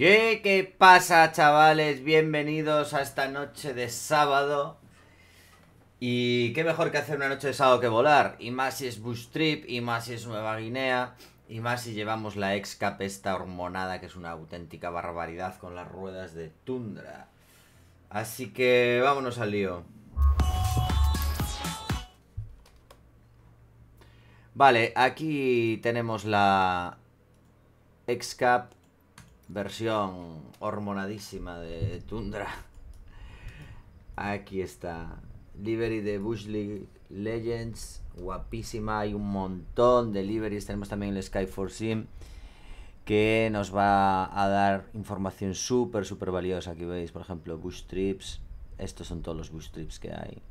¿Qué pasa, chavales? Bienvenidos a esta noche de sábado. Y qué mejor que hacer una noche de sábado que volar. Y más si es Bush Trip, y más si es Nueva Guinea, y más si llevamos la X-Cap esta hormonada, que es una auténtica barbaridad con las ruedas de tundra. Así que vámonos al lío. Vale, aquí tenemos la X-Cap versión hormonadísima de Tundra. Aquí está. Livery de Bush League Legends. Guapísima. Hay un montón de liveries. Tenemos también el Skyforce Sim. Que nos va a dar información súper, súper valiosa. Aquí veis, por ejemplo, Bush Trips. Estos son todos los Bush Trips que hay.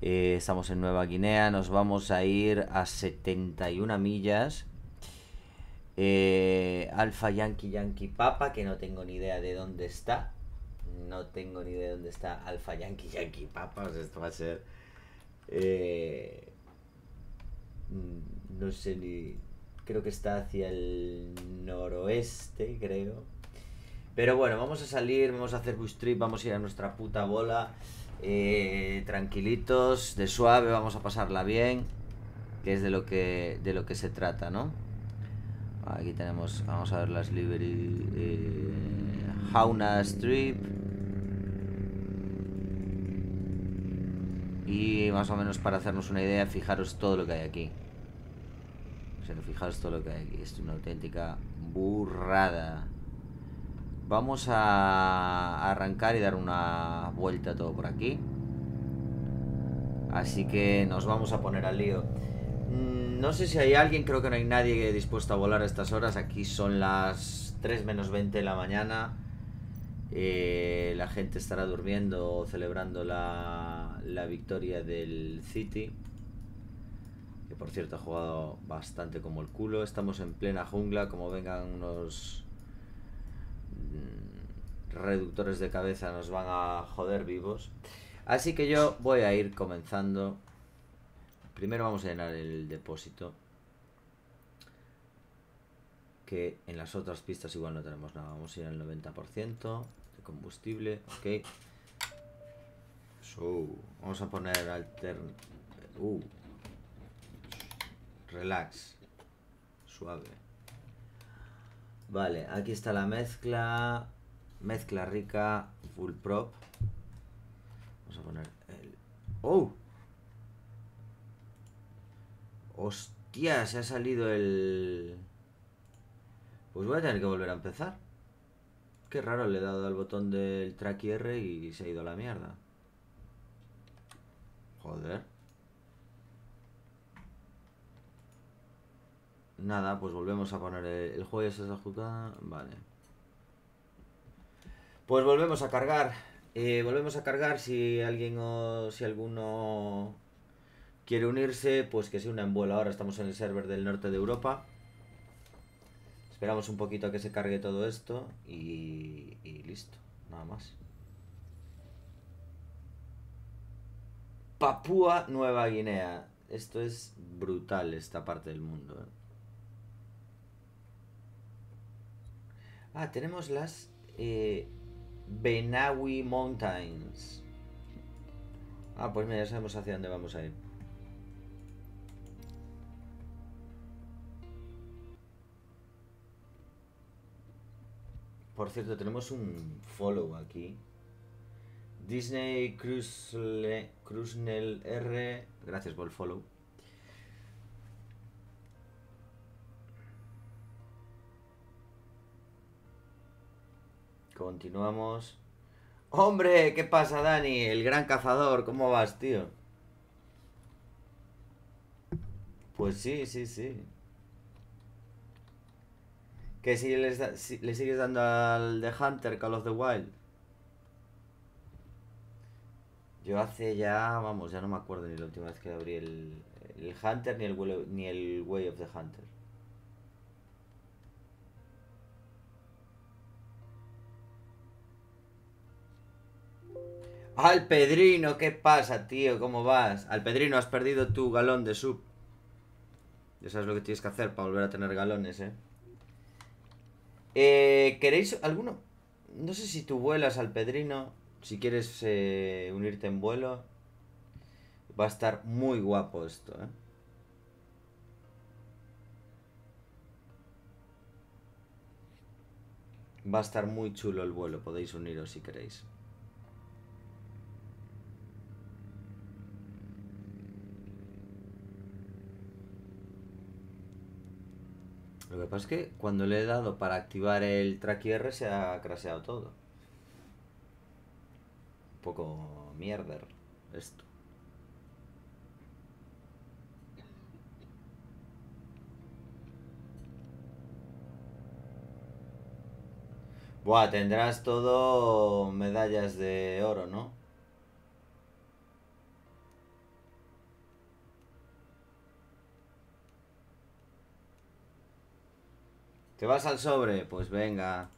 Eh, estamos en Nueva Guinea. Nos vamos a ir a 71 millas eh, Alfa Yankee Yankee Papa, que no tengo ni idea de dónde está. No tengo ni idea de dónde está Alfa Yankee Yankee Papa. esto va a ser. Eh, mm, no sé ni. Creo que está hacia el noroeste, creo. Pero bueno, vamos a salir, vamos a hacer bush trip, vamos a ir a nuestra puta bola. Eh, tranquilitos, de suave, vamos a pasarla bien. Que es de lo que, de lo que se trata, ¿no? Aquí tenemos, vamos a ver las livery. Eh, Hauna Strip. Y más o menos para hacernos una idea, fijaros todo lo que hay aquí. O sea, fijaros todo lo que hay aquí. Es una auténtica burrada. Vamos a arrancar y dar una vuelta todo por aquí. Así que nos vamos a poner al lío. Mm, no sé si hay alguien, creo que no hay nadie dispuesto a volar a estas horas. Aquí son las 3 menos 20 de la mañana. Eh, la gente estará durmiendo o celebrando la, la victoria del City. Que por cierto ha jugado bastante como el culo. Estamos en plena jungla, como vengan unos mm, reductores de cabeza nos van a joder vivos. Así que yo voy a ir comenzando Primero vamos a llenar el depósito. Que en las otras pistas igual no tenemos nada. Vamos a ir al 90% de combustible. Ok. vamos a poner alter... Uh. Relax. Suave. Vale, aquí está la mezcla. Mezcla rica. Full prop. Vamos a poner el... ¡Oh! Hostia, se ha salido el... Pues voy a tener que volver a empezar. Qué raro, le he dado al botón del track R y se ha ido a la mierda. Joder. Nada, pues volvemos a poner el, juego se jugada. Vale. Pues volvemos a cargar. Eh, volvemos a cargar si alguien o si alguno quiere unirse, pues que se una en. Ahora estamos en el server del norte de Europa. Esperamos un poquito a que se cargue todo esto y, listo, nada más. Papúa Nueva Guinea. Esto es brutal, esta parte del mundo. ¿eh? Ah, tenemos las eh, Benawi Mountains. Ah, pues mira, ya sabemos hacia dónde vamos a ir. Por cierto, tenemos un follow aquí. Disney Cruznel R. Gracias por el follow. Continuamos. ¡Hombre! ¿Qué pasa, Dani? El gran cazador. ¿Cómo vas, tío? Pues sí, sí, sí. Que si, le sigues dando al The Hunter, Call of the Wild. Yo hace ya, vamos, ya no me acuerdo ni la última vez que abrí el, el Hunter ni el, ni el Way of the Hunter. Al Pedrino, ¿qué pasa, tío? ¿Cómo vas? Al Pedrino, has perdido tu galón de sub. Ya sabes lo que tienes que hacer para volver a tener galones, ¿eh? Eh, ¿Queréis alguno? No sé si tú vuelas al Pedrino, si quieres eh, unirte en vuelo. Va a estar muy guapo esto, ¿eh? Va a estar muy chulo el vuelo, podéis uniros si queréis. Lo que pasa es que cuando le he dado para activar el track IR se ha craseado todo. Un poco mierder esto. Buah, tendrás todo medallas de oro, ¿no? ¿Te vas al sobre? Pues venga.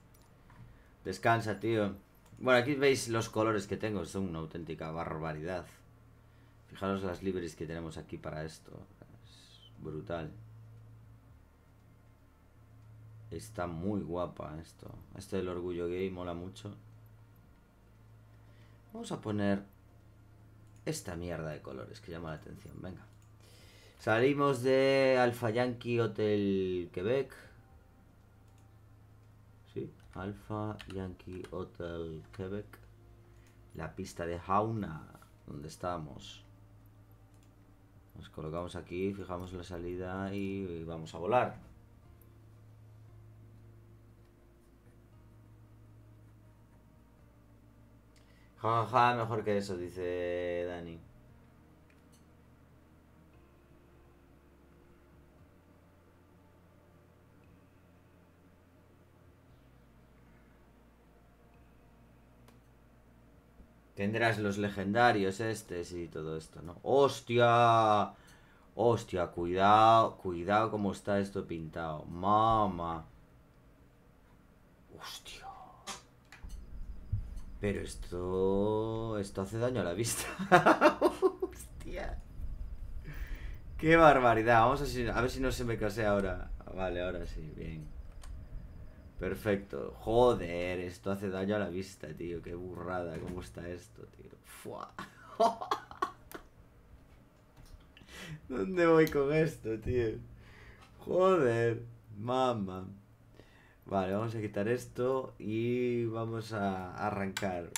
Descansa, tío. Bueno, aquí veis los colores que tengo. Son una auténtica barbaridad. Fijaros las libres que tenemos aquí para esto. Es brutal. Está muy guapa esto. Este del orgullo gay mola mucho. Vamos a poner esta mierda de colores que llama la atención. Venga. Salimos de Alpha Yankee Hotel Quebec. Alpha Yankee Hotel Quebec. La pista de Jauna, donde estamos. Nos colocamos aquí, fijamos la salida y vamos a volar. Ja, ja, mejor que eso, dice Dani. Tendrás los legendarios estos y todo esto, ¿no? ¡Hostia! Hostia, cuidado, cuidado cómo está esto pintado. Mama. Hostia. Pero esto... Esto hace daño a la vista. Hostia. Qué barbaridad. Vamos a, a ver si no se me case ahora. Vale, ahora sí, bien. Perfecto. Joder, esto hace daño a la vista, tío. Qué burrada, cómo está esto, tío. Fua. ¿Dónde voy con esto, tío? Joder, mamá. Vale, vamos a quitar esto y vamos a arrancar.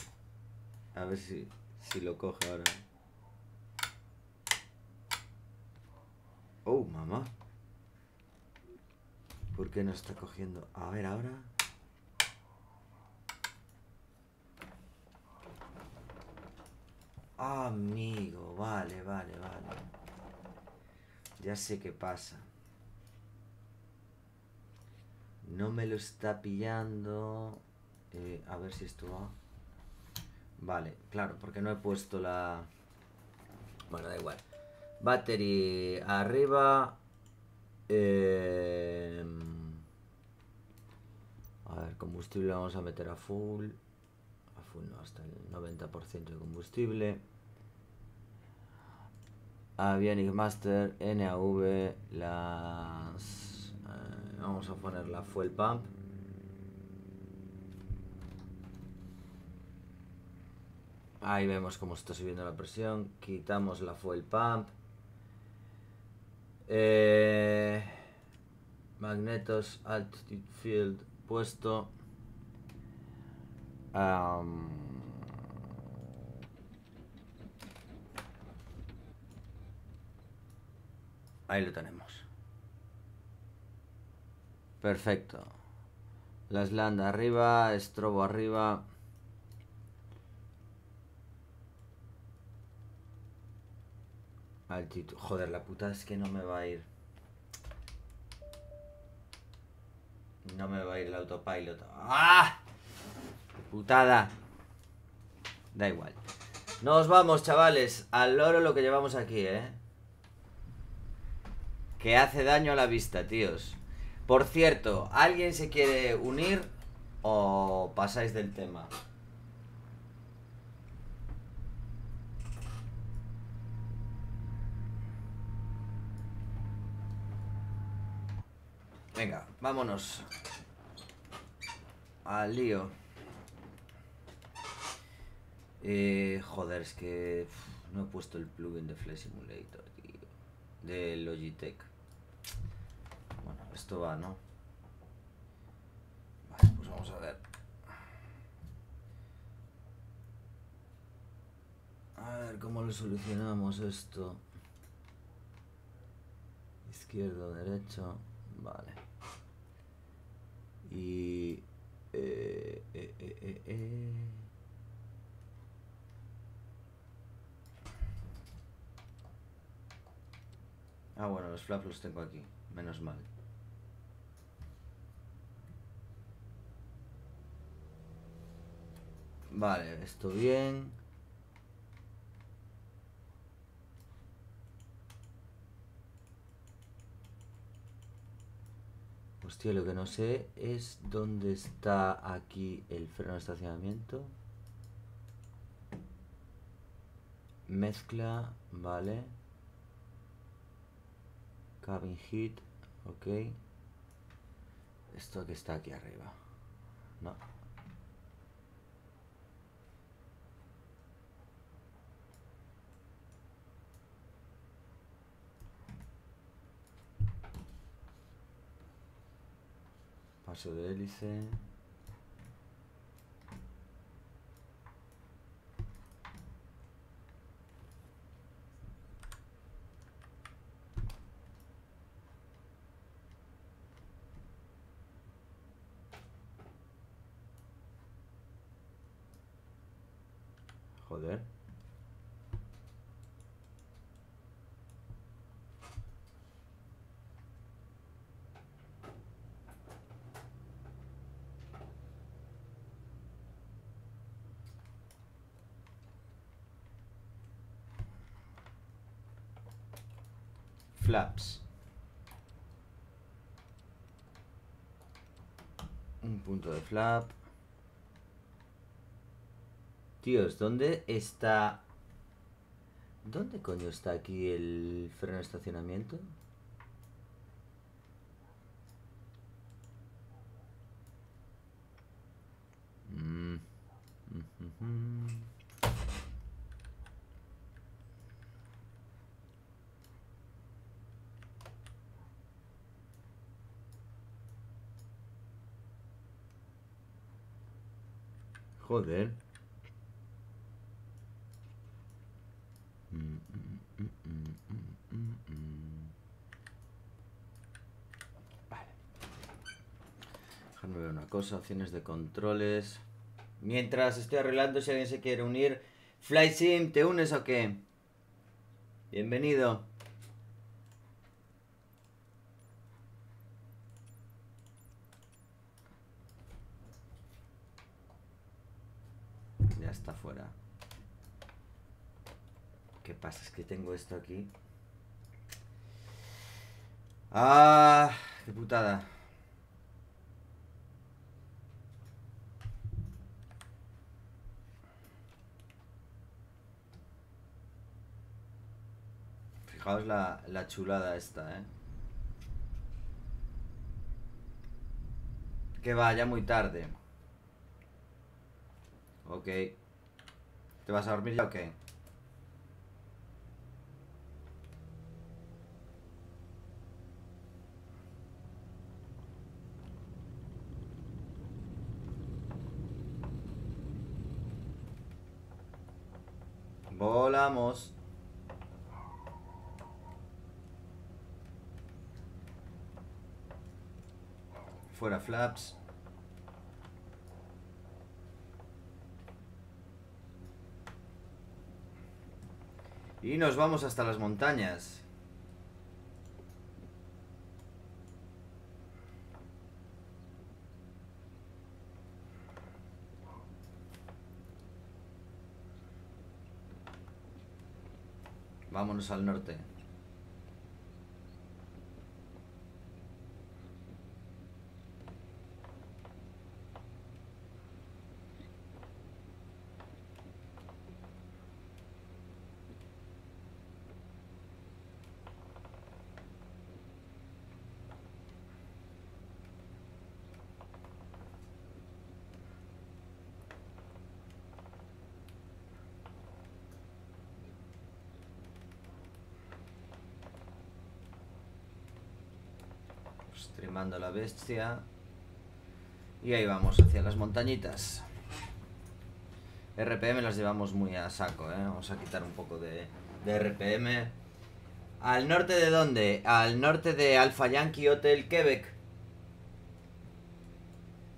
A ver si, si lo coge ahora. Oh, mamá. ¿Por qué no está cogiendo? A ver, ahora. Amigo, vale, vale, vale. Ya sé qué pasa. No me lo está pillando. Eh, a ver si esto va. Vale, claro, porque no he puesto la... Bueno, da igual. Battery arriba, eh, a ver, combustible vamos a meter a full. A full no, hasta el 90% de combustible. Avionic Master, NAV, las... Eh, vamos a poner la fuel pump. Ahí vemos cómo está subiendo la presión. Quitamos la fuel pump. Eh, magnetos Altitude Field puesto. ahí lo tenemos. Perfecto. Las land arriba, estrobo arriba. Joder, la puta es que no me va a ir. No me va a ir el autopilot. ¡Ah! Putada. Da igual. Nos vamos, chavales. Al loro lo que llevamos aquí, ¿eh? Que hace daño a la vista, tíos. Por cierto, ¿alguien se quiere unir o pasáis del tema? Venga, vámonos. al lío. Eh, joder, es que no he puesto el plugin de Flash Simulator, tío. De Logitech. Bueno, esto va, ¿no? Vale, pues vamos a ver. A ver cómo lo solucionamos esto. Izquierdo, derecho. Vale. Y... Eh, eh, eh, eh, Ah, bueno, los flaps los tengo aquí. Menos mal. Vale, esto bien. Hostia, lo que no sé es dónde está aquí el freno de estacionamiento. Mezcla, vale. Cabin heat, ok. Esto que está aquí arriba. No. Paso de hélice. Joder. Flaps. Un punto de flap. Tíos, ¿dónde está... ¿Dónde coño está aquí el freno de estacionamiento? Mm. Mm, mm, mm. Vale. Déjame ver una cosa, opciones de controles. Mientras estoy arreglando, si alguien se quiere unir. FlySim, ¿te unes o qué? Bienvenido. Ya está fuera. ¿Qué pasa? Es que tengo esto aquí. Ah, qué putada. Fijaos la, la chulada esta, ¿eh? Que vaya muy tarde. Ok. ¿Te vas a dormir ya o qué? Volamos. Fuera flaps. Y nos vamos hasta las montañas. Vámonos al norte. La bestia. Y ahí vamos, hacia las montañitas. RPM las llevamos muy a saco, ¿eh? Vamos a quitar un poco de, de RPM. ¿Al norte de dónde? Al norte de Alpha Yankee Hotel Quebec.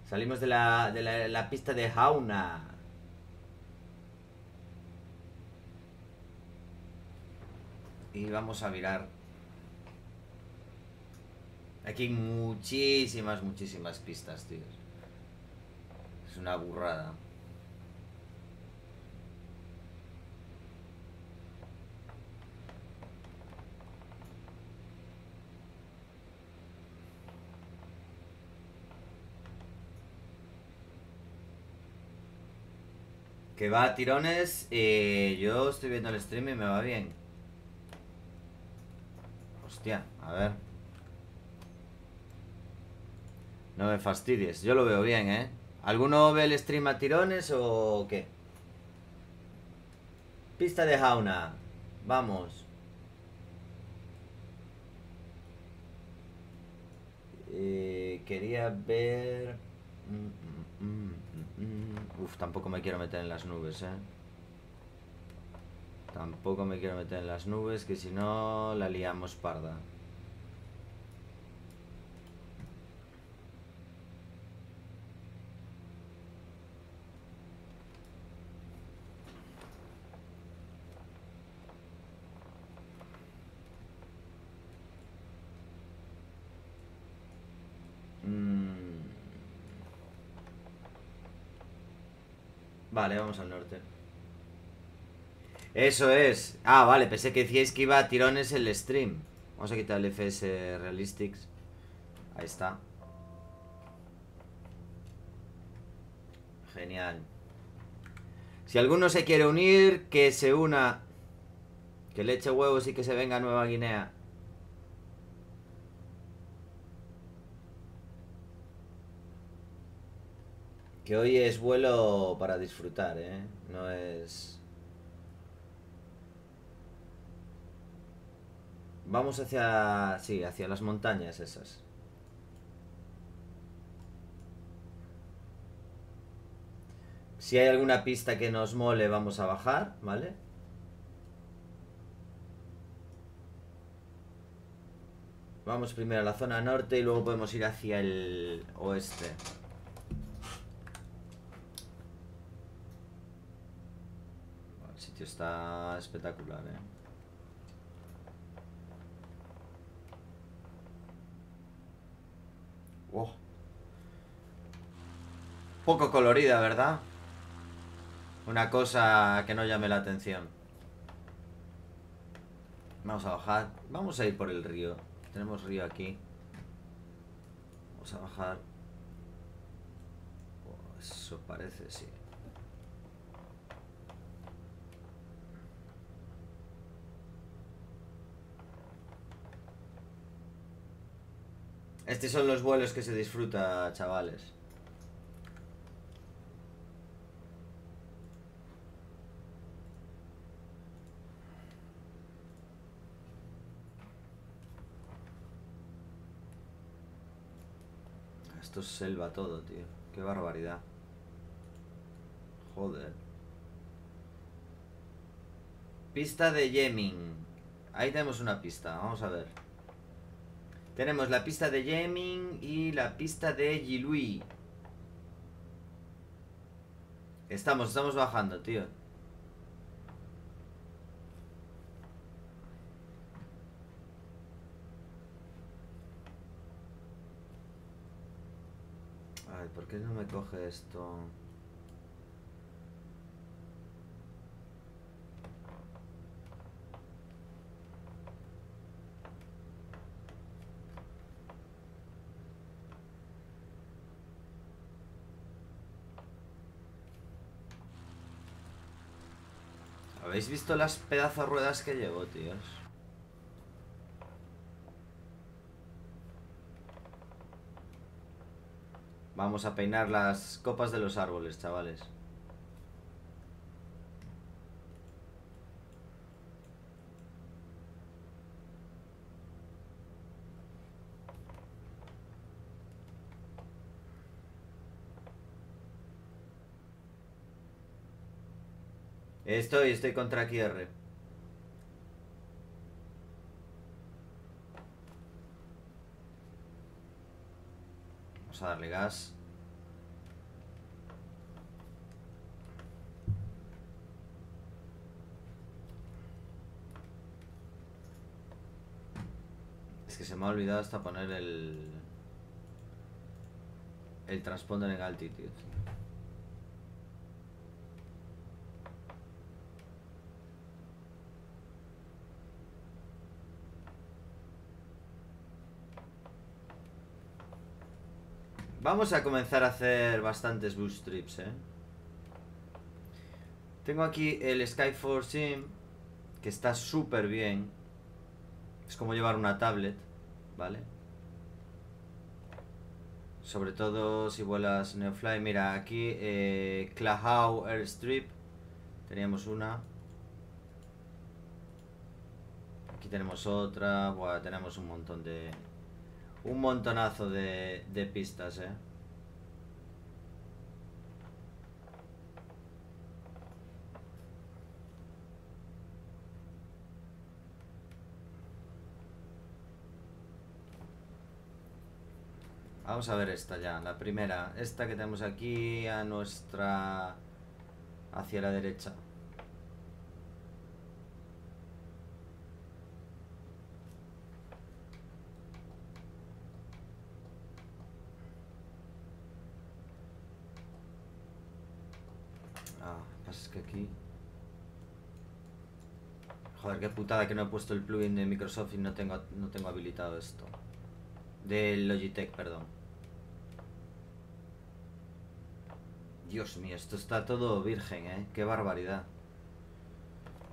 Salimos de la, de la, la pista de Jauna. Y vamos a virar. Aquí hay muchísimas, muchísimas pistas, tíos. Es una burrada. Que va a tirones, yo estoy viendo el stream y me va bien. Hostia, a ver. No me fastidies, yo lo veo bien, ¿eh? ¿Alguno ve el stream a tirones o qué? Pista de jauna. Vamos. Eh, quería ver... Mm, mm, mm. Uf, tampoco me quiero meter en las nubes, ¿eh? Tampoco me quiero meter en las nubes, que si no la liamos parda. Mm. Vale, vamos al norte. Eso es. Ah, vale, pensé que decíais que iba a tirones el stream. Vamos a quitar el FS Realistics. Ahí está. Genial. Si alguno se quiere unir, que se una. Que le eche huevos y que se venga a Nueva Guinea. Que hoy es vuelo para disfrutar, ¿eh? No es... Vamos hacia... Sí, hacia las montañas esas. Si hay alguna pista que nos mole, vamos a bajar, ¿vale? Vamos primero a la zona norte y luego podemos ir hacia el oeste. El está espectacular, ¿eh? Oh. Poco colorida, ¿verdad? Una cosa que no llame la atención. Vamos a bajar. Vamos a ir por el río. Tenemos río aquí. Vamos a bajar. Oh, eso parece, sí. Estos son los vuelos que se disfruta, chavales. Esto es selva todo, tío. Qué barbaridad. Joder. Pista de Yeming. Ahí tenemos una pista. Vamos a ver. Tenemos la pista de Yeming y la pista de Yilui. Estamos, estamos bajando, tío. Ay, ¿por qué no me coge esto? ¿Habéis visto las pedazos ruedas que llevo, tíos? Vamos a peinar las copas de los árboles, chavales. Estoy, estoy contra QR. Vamos a darle gas. Es que se me ha olvidado hasta poner el... El transponder en altitude. Vamos a comenzar a hacer bastantes boost trips, ¿eh? Tengo aquí el Skyforce Sim, que está súper bien. Es como llevar una tablet, ¿vale? Sobre todo si vuelas Neofly. Mira, aquí eh, Klahau Airstrip. Teníamos una. Aquí tenemos otra. Buah, tenemos un montón de, un montonazo de, de pistas, ¿eh? Vamos a ver esta ya, la primera. Esta que tenemos aquí a nuestra... hacia la derecha. Aquí... Joder, qué putada que no he puesto el plugin de Microsoft y no tengo, no tengo habilitado esto. De Logitech, perdón. Dios mío, esto está todo virgen, ¿eh? Qué barbaridad.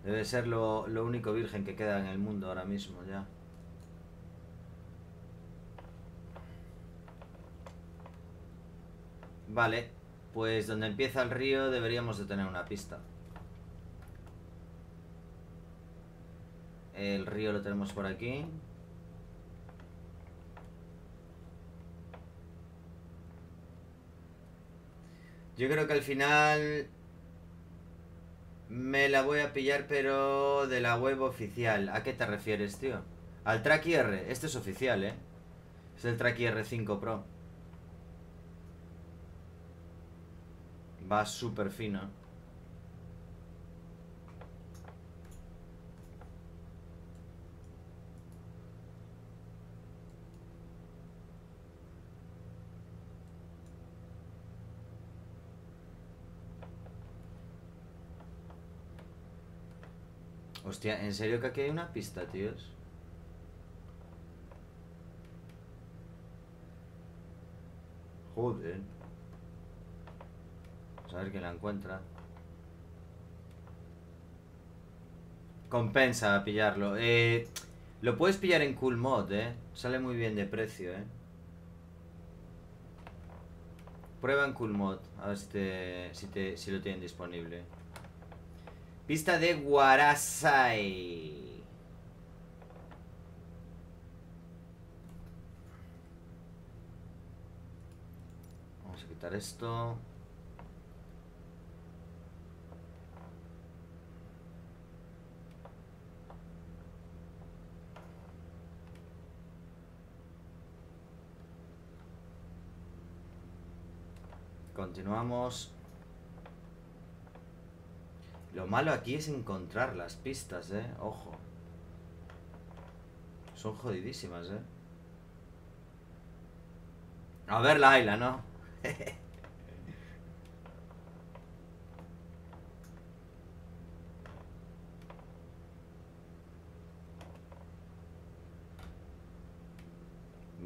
Debe ser lo, lo único virgen que queda en el mundo ahora mismo, ya. Vale, pues donde empieza el río deberíamos de tener una pista. El río lo tenemos por aquí. Yo creo que al final me la voy a pillar, pero de la web oficial. ¿A qué te refieres, tío? Al Track IR. Este es oficial, ¿eh? Es el Track IR 5 Pro. Va súper fino. Hostia, ¿en serio que aquí hay una pista, tíos? Joder. A ver quién la encuentra. Compensa pillarlo. Eh, lo puedes pillar en Cool Mod, eh. Sale muy bien de precio, eh. Prueba en Cool Mod. A ver si, te, si, lo tienen disponible. Pista de Warasai. Vamos a quitar esto. Continuamos. Lo malo aquí es encontrar las pistas, ¿eh? Ojo. Son jodidísimas, ¿eh? A ver la isla, ¿no?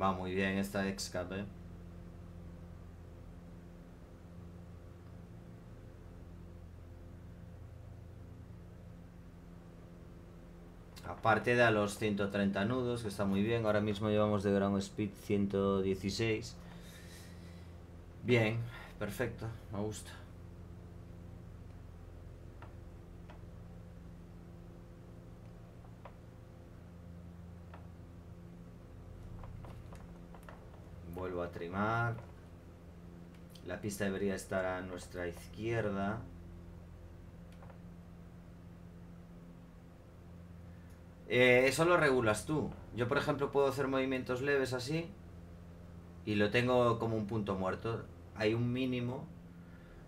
Va muy bien esta escape. Aparte de los 130 nudos, que está muy bien. Ahora mismo llevamos de ground speed 116. Bien, perfecto, me gusta. Vuelvo a trimar. La pista debería estar a nuestra izquierda. Eh, eso lo regulas tú. Yo, por ejemplo, puedo hacer movimientos leves así y lo tengo como un punto muerto. Hay un mínimo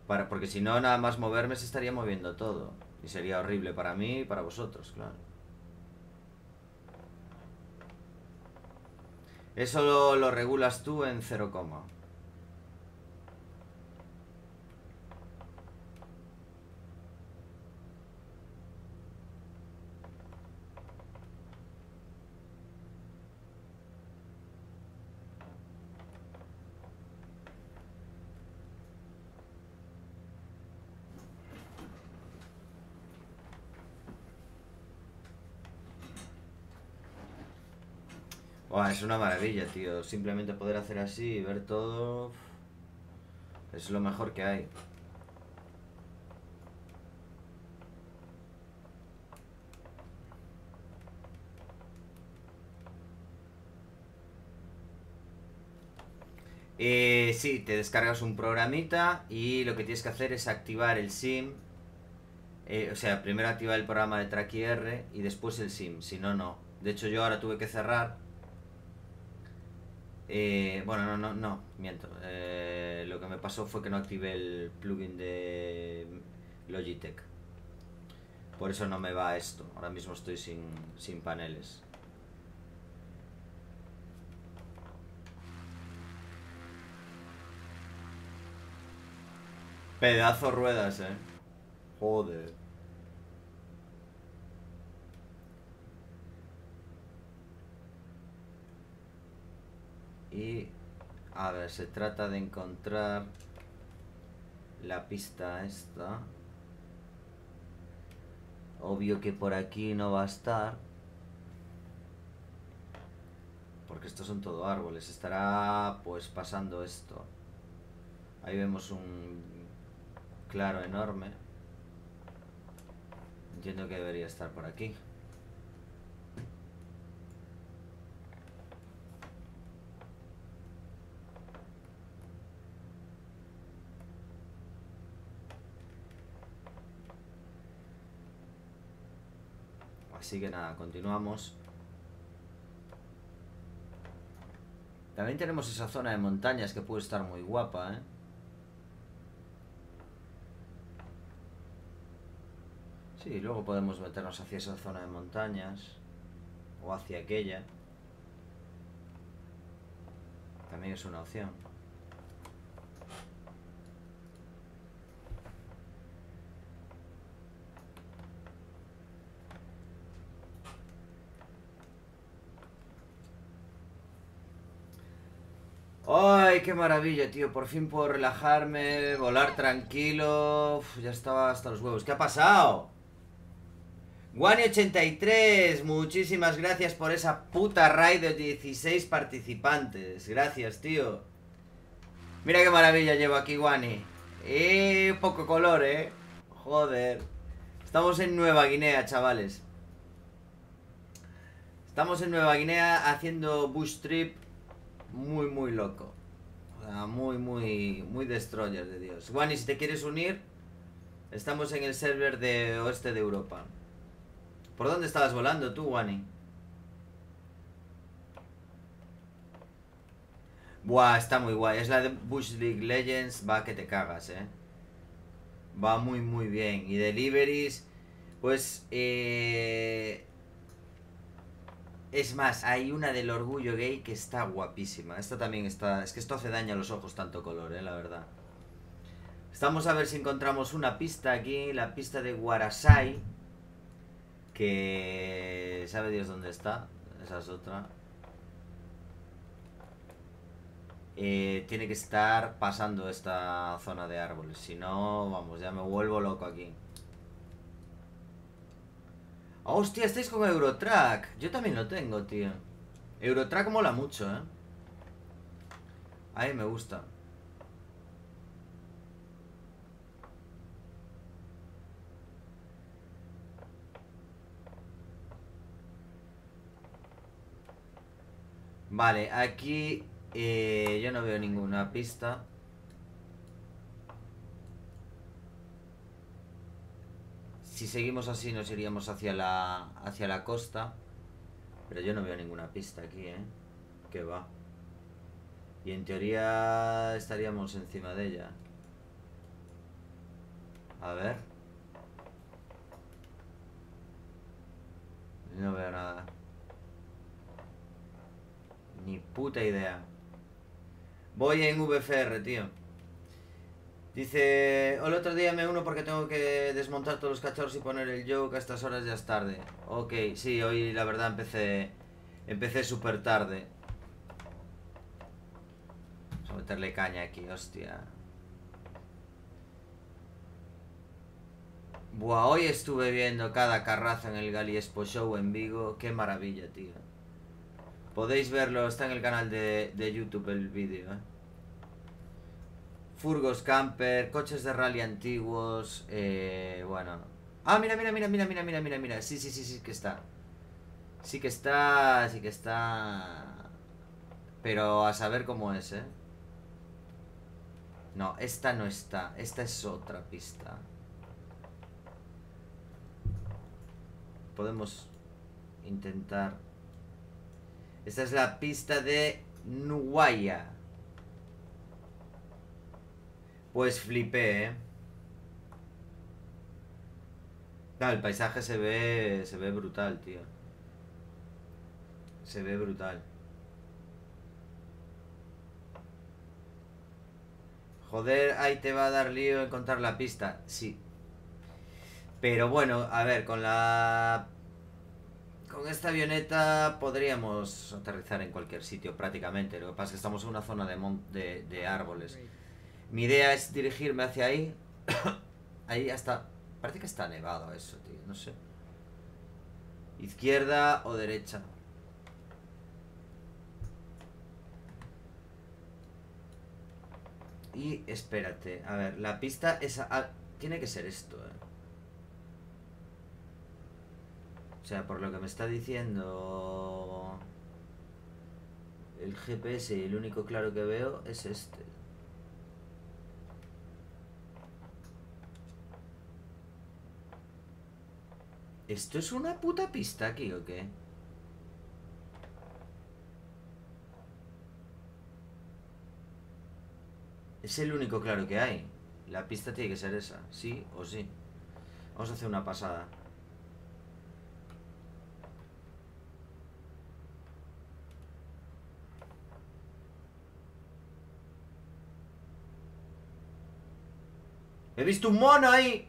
para porque si no nada más moverme se estaría moviendo todo y sería horrible para mí y para vosotros, claro. Eso lo, lo regulas tú en 0, es una maravilla, tío. Simplemente poder hacer así y ver todo. Es lo mejor que hay. Eh, sí, te descargas un programita y lo que tienes que hacer es activar el SIM. Eh, o sea, primero activar el programa de TrackIR y después el SIM. Si no, no. De hecho, yo ahora tuve que cerrar eh, bueno, no, no, no, miento. Eh, lo que me pasó fue que no activé el plugin de Logitech. Por eso no me va esto. Ahora mismo estoy sin, sin paneles. Pedazo ruedas, eh. Joder. Y a ver, se trata de encontrar la pista esta. Obvio que por aquí no va a estar. Porque estos son todo árboles. Estará pues pasando esto. Ahí vemos un claro enorme. Entiendo que debería estar por aquí. Así que nada, continuamos. También tenemos esa zona de montañas que puede estar muy guapa, ¿eh? Sí, luego podemos meternos hacia esa zona de montañas. O hacia aquella. También es una opción. Ay, qué maravilla, tío. Por fin puedo relajarme, volar tranquilo. ya estaba hasta los huevos. ¿Qué ha pasado? Guani83, muchísimas gracias por esa puta raid de 16 participantes. Gracias, tío. Mira qué maravilla llevo aquí, Guani. Eh, poco color, eh. Joder. Estamos en Nueva Guinea, chavales. Estamos en Nueva Guinea haciendo bush trip muy, muy loco. O sea, muy, muy, muy destroyer de Dios. Wani, si te quieres unir, estamos en el server de oeste de Europa. ¿Por dónde estabas volando tú, Wani? Buah, está muy guay. Es la de Bush League Legends. Va que te cagas, eh. Va muy, muy bien. Y deliveries. Pues, eh, es más, hay una del orgullo gay que está guapísima. Esta también está... Es que esto hace daño a los ojos tanto color, eh, la verdad. Estamos a ver si encontramos una pista aquí, la pista de Guarasai. Que... ¿Sabe Dios dónde está? Esa es otra. Eh, tiene que estar pasando esta zona de árboles. Si no, vamos, ya me vuelvo loco aquí. Hostia, estáis con Eurotrack. Yo también lo tengo, tío. Eurotrack mola mucho, ¿eh? A mí me gusta. Vale, aquí eh, yo no veo ninguna pista. Si seguimos así nos iríamos hacia la, hacia la costa. Pero yo no veo ninguna pista aquí, ¿eh? Que va. Y en teoría estaríamos encima de ella. A ver. No veo nada. Ni puta idea. Voy en VFR, tío. Dice, el otro día me uno porque tengo que desmontar todos los cachorros y poner el yoke a estas horas ya es tarde. Ok, sí, hoy la verdad empecé empecé súper tarde. Vamos a meterle caña aquí, hostia. Buah, hoy estuve viendo cada carraza en el Gali Expo Show en Vigo. Qué maravilla, tío. Podéis verlo, está en el canal de, de YouTube el vídeo, eh. Furgos camper, coches de rally antiguos, eh, bueno. Ah, mira, mira, mira, mira, mira, mira, mira, mira. Sí, sí, sí, sí que está. Sí que está, sí que está. Pero a saber cómo es, ¿eh? No, esta no está. Esta es otra pista. Podemos intentar. Esta es la pista de Nuwaya. Pues flipé, ¿eh? Claro, el paisaje se ve, se ve brutal, tío. Se ve brutal. Joder, ahí te va a dar lío encontrar la pista. Sí. Pero bueno, a ver, con la... Con esta avioneta podríamos aterrizar en cualquier sitio prácticamente. Lo que pasa es que estamos en una zona de, de, de árboles. Mi idea es dirigirme hacia ahí. ahí hasta... Parece que está nevado eso, tío. No sé. Izquierda o derecha. Y espérate. A ver, la pista es... tiene que ser esto, eh. O sea, por lo que me está diciendo... El GPS, el único claro que veo es este. ¿Esto es una puta pista aquí o qué? Es el único claro que hay. La pista tiene que ser esa, sí o sí. Vamos a hacer una pasada. He visto un mono ahí.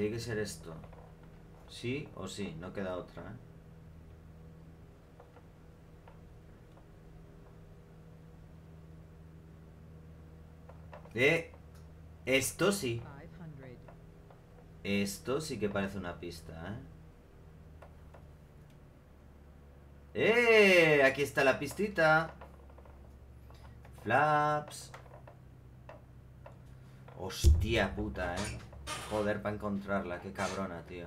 Tiene que ser esto. Sí o sí, no queda otra, ¿eh? Eh, esto sí. Esto sí que parece una pista, ¿eh? ¡Eh! Aquí está la pistita. Flaps. Hostia puta, ¿eh? Joder, para encontrarla, qué cabrona, tío.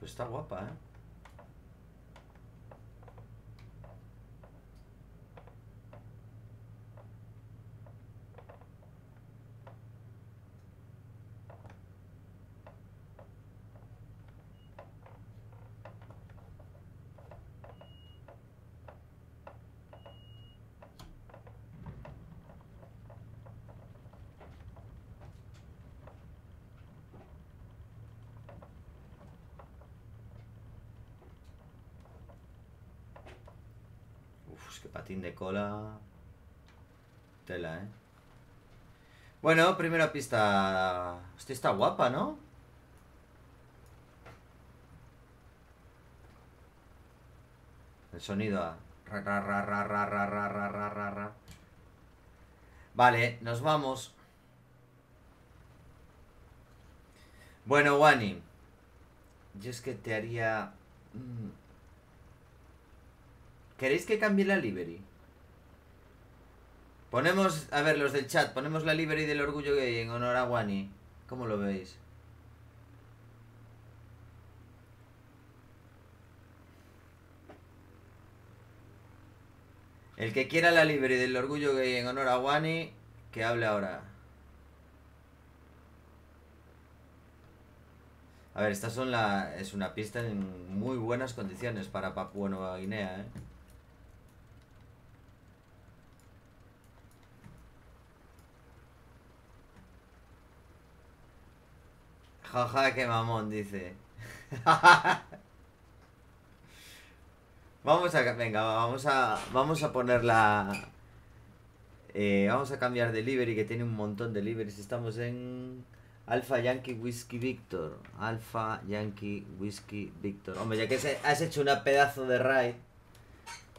Pues está guapa, ¿eh? Cola. Tela, ¿eh? Bueno, primera pista. Hostia, está guapa, ¿no? El sonido. Vale, nos vamos. Bueno, Wani. Yo es que te haría... ¿Queréis que cambie la livery? Ponemos, a ver, los del chat, ponemos la livery del orgullo gay en honor a Wani. ¿Cómo lo veis? El que quiera la livery del orgullo gay en honor a Wani, que hable ahora. A ver, esta son la, es una pista en muy buenas condiciones para Papua Nueva Guinea, ¿eh? Jaja, qué mamón, dice. vamos a... Venga, vamos a... Vamos a poner la... Eh, vamos a cambiar de delivery, que tiene un montón de deliveries. Estamos en... Alpha Yankee Whiskey Victor. Alpha Yankee Whiskey Victor. Hombre, ya que has hecho una pedazo de raid,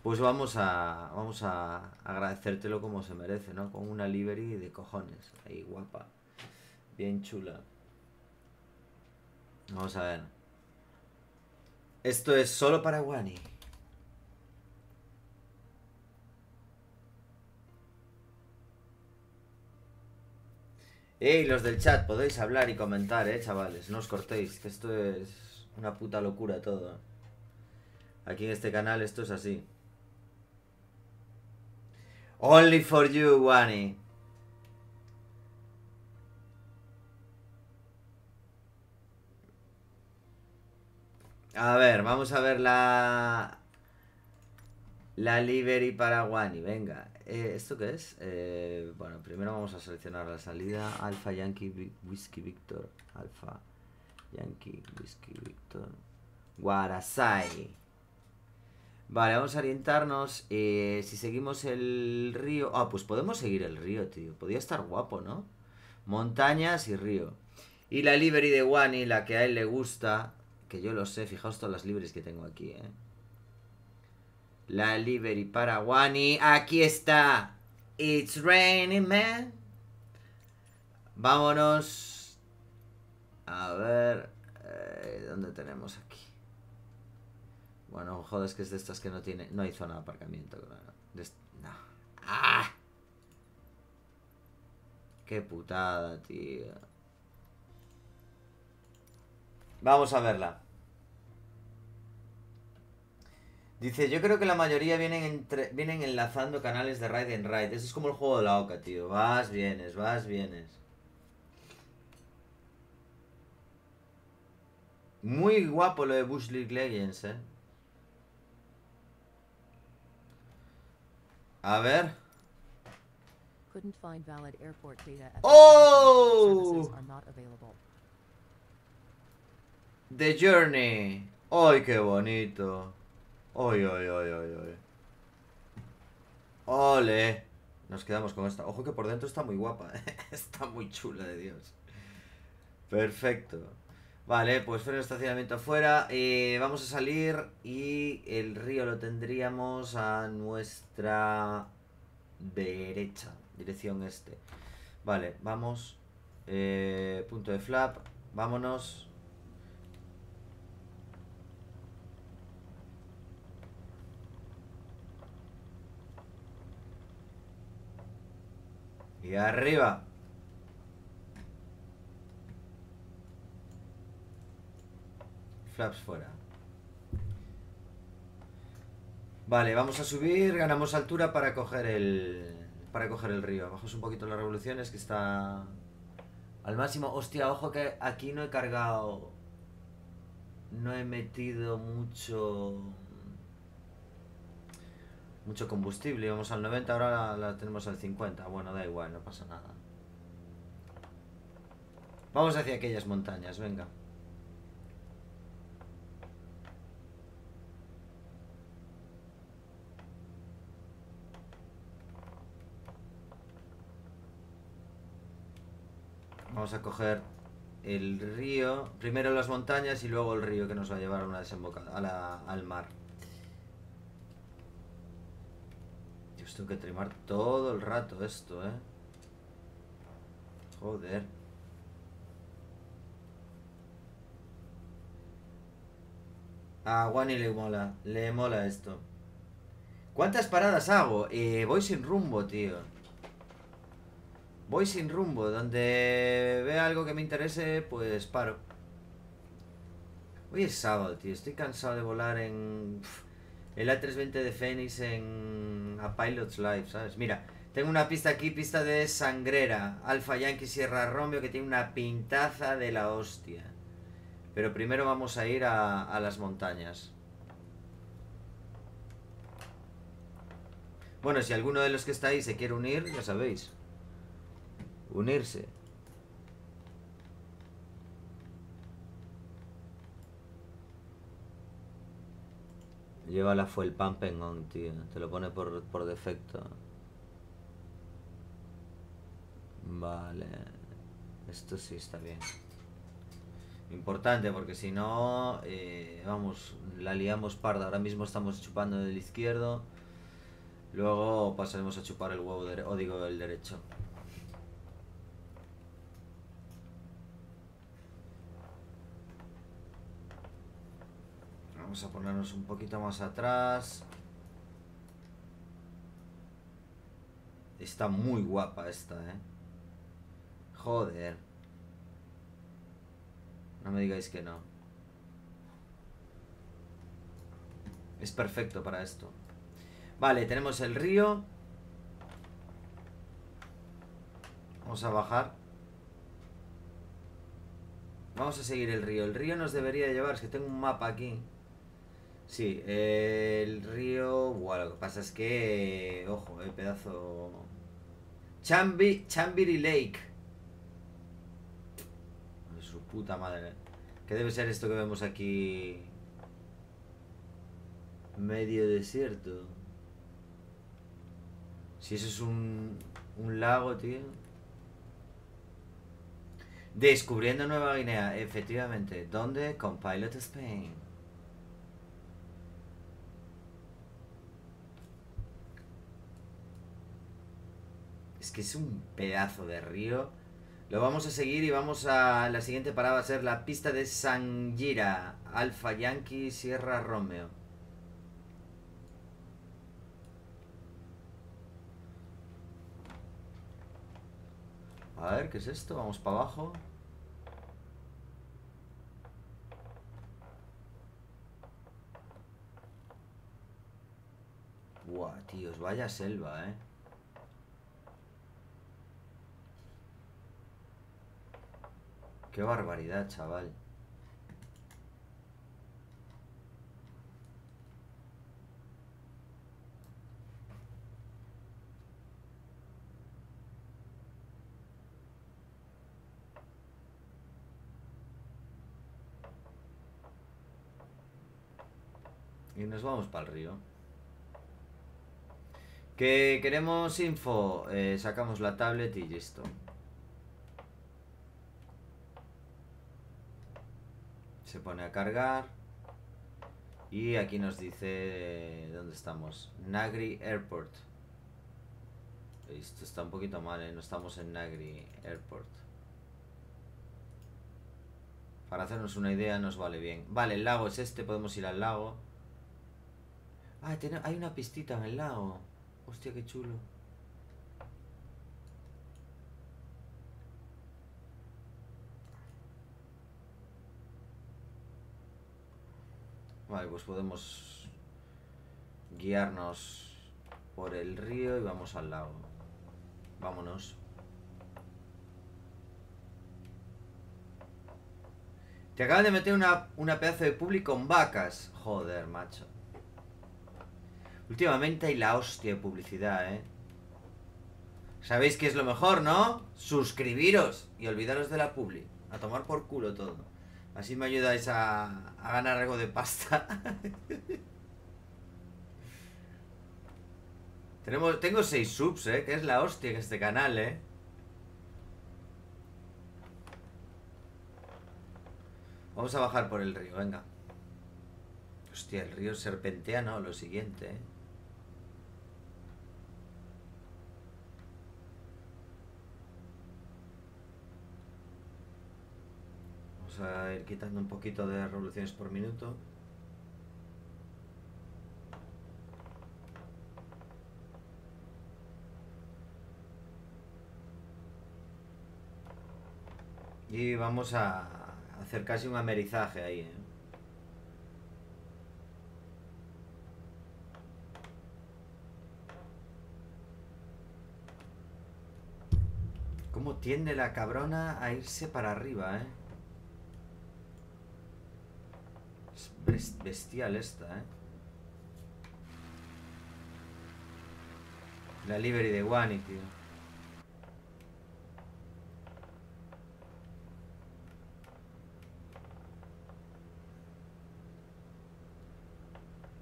pues vamos a vamos a agradecértelo como se merece, ¿no? Con una livery de cojones. Ahí guapa. Bien chula. Vamos a ver. Esto es solo para Wani. Ey, los del chat, podéis hablar y comentar, eh, chavales. No os cortéis, que esto es una puta locura todo. Aquí en este canal esto es así. Only for you, Wani. A ver, vamos a ver la... La livery para Wani, venga. Eh, ¿Esto qué es? Eh, bueno, primero vamos a seleccionar la salida. Alpha Yankee Whiskey Victor. Alpha Yankee Whiskey Victor. Guarasai. Vale, vamos a orientarnos. Eh, si seguimos el río... Ah, pues podemos seguir el río, tío. Podría estar guapo, ¿no? Montañas y río. Y la livery de Wani, la que a él le gusta, que yo lo sé, fijaos todas las libres que tengo aquí, ¿eh? La livery para Wani. Aquí está. It's raining, man. Vámonos. A ver. Eh, ¿Dónde tenemos aquí? Bueno, joder, es que es de estas que no tiene... No hay zona de aparcamiento, claro. no. ¡Ah! Qué putada, tío. Vamos a verla. Dice, yo creo que la mayoría vienen, entre, vienen enlazando canales de raid en raid. Eso es como el juego de la oca, tío. Vas, vienes, vas, vienes. Muy guapo lo de Bush League Legends, eh. A ver. ¡Oh! The Journey. ¡Ay, qué bonito! ¡Ay, ay, ay, ay, ay! ¡Ole! Nos quedamos con esta. Ojo que por dentro está muy guapa. ¿eh? está muy chula de Dios. Perfecto. Vale, pues freno estacionamiento afuera. Eh, vamos a salir y el río lo tendríamos a nuestra derecha. Dirección este. Vale, vamos. Eh, punto de flap. Vámonos. Y arriba. Flaps fuera. Vale, vamos a subir, ganamos altura para coger el para coger el río. Bajamos un poquito las revoluciones que está al máximo. Hostia, ojo que aquí no he cargado no he metido mucho mucho combustible, íbamos al 90, ahora la, tenemos al 50. Bueno, da igual, no pasa nada. Vamos hacia aquellas montañas, venga. Vamos a coger el río, primero las montañas y luego el río que nos va a llevar a una desembocada, al mar. Tengo que trimar todo el rato esto, ¿eh? Joder. A Wani le mola, le mola esto. ¿Cuántas paradas hago? Eh, voy sin rumbo, tío. Voy sin rumbo. Donde vea algo que me interese, pues paro. Hoy es sábado, tío. Estoy cansado de volar en... El A320 de Phoenix en... A Pilot's Life, ¿sabes? Mira, tengo una pista aquí, pista de Sangrera. Alfa Yankee Sierra Romeo, que tiene una pintaza de la hostia. Pero primero vamos a ir a, a las montañas. Bueno, si alguno de los que está ahí se quiere unir, ya sabéis. Unirse. Llévala fue el Pampengon, tío. Te lo pone por, por defecto. Vale. Esto sí está bien. Importante porque si no, eh, vamos, la liamos parda. Ahora mismo estamos chupando del izquierdo. Luego pasaremos a chupar el huevo, o digo, el derecho. Vamos a ponernos un poquito más atrás. Está muy guapa esta, ¿eh? Joder. No me digáis que no. Es perfecto para esto. Vale, tenemos el río. Vamos a bajar. Vamos a seguir el río. El río nos debería llevar, es que tengo un mapa aquí. Sí, el río... Bueno, lo que pasa es que... Ojo, el eh, pedazo... Chambi, Chambiri Lake. Su puta madre. ¿Qué debe ser esto que vemos aquí? Medio desierto. Si eso es un, un lago, tío. Descubriendo Nueva Guinea, efectivamente. ¿Dónde? Con Pilot Spain. Que es un pedazo de río. Lo vamos a seguir y vamos a... La siguiente parada va a ser la pista de Sangira. Alfa Yankee Sierra Romeo. A ver, ¿qué es esto? Vamos para abajo. Buah, tíos, vaya selva, ¿eh? Qué barbaridad, chaval. Y nos vamos para el río. Que queremos info, eh, sacamos la tablet y listo. Se pone a cargar. Y aquí nos dice dónde estamos. Nagri Airport. Esto está un poquito mal, ¿eh? no estamos en Nagri Airport. Para hacernos una idea nos vale bien. Vale, el lago es este, podemos ir al lago. Ah, hay una pistita en el lago. Hostia, qué chulo. Vale, pues podemos guiarnos por el río y vamos al lago. Vámonos. Te acaban de meter una, una pedazo de público con vacas. Joder, macho. Últimamente hay la hostia de publicidad, ¿eh? ¿Sabéis qué es lo mejor, no? Suscribiros y olvidaros de la publi. A tomar por culo todo. Así me ayudáis a, a ganar algo de pasta. Tenemos, tengo seis subs, ¿eh? Que es la hostia en este canal, ¿eh? Vamos a bajar por el río, venga. Hostia, el río serpentea, no, lo siguiente, ¿eh? A ir quitando un poquito de revoluciones por minuto. Y vamos a hacer casi un amerizaje ahí. ¿eh? Cómo tiende la cabrona a irse para arriba, ¿eh? Es bestial esta, ¿eh? La livery de Wani, tío.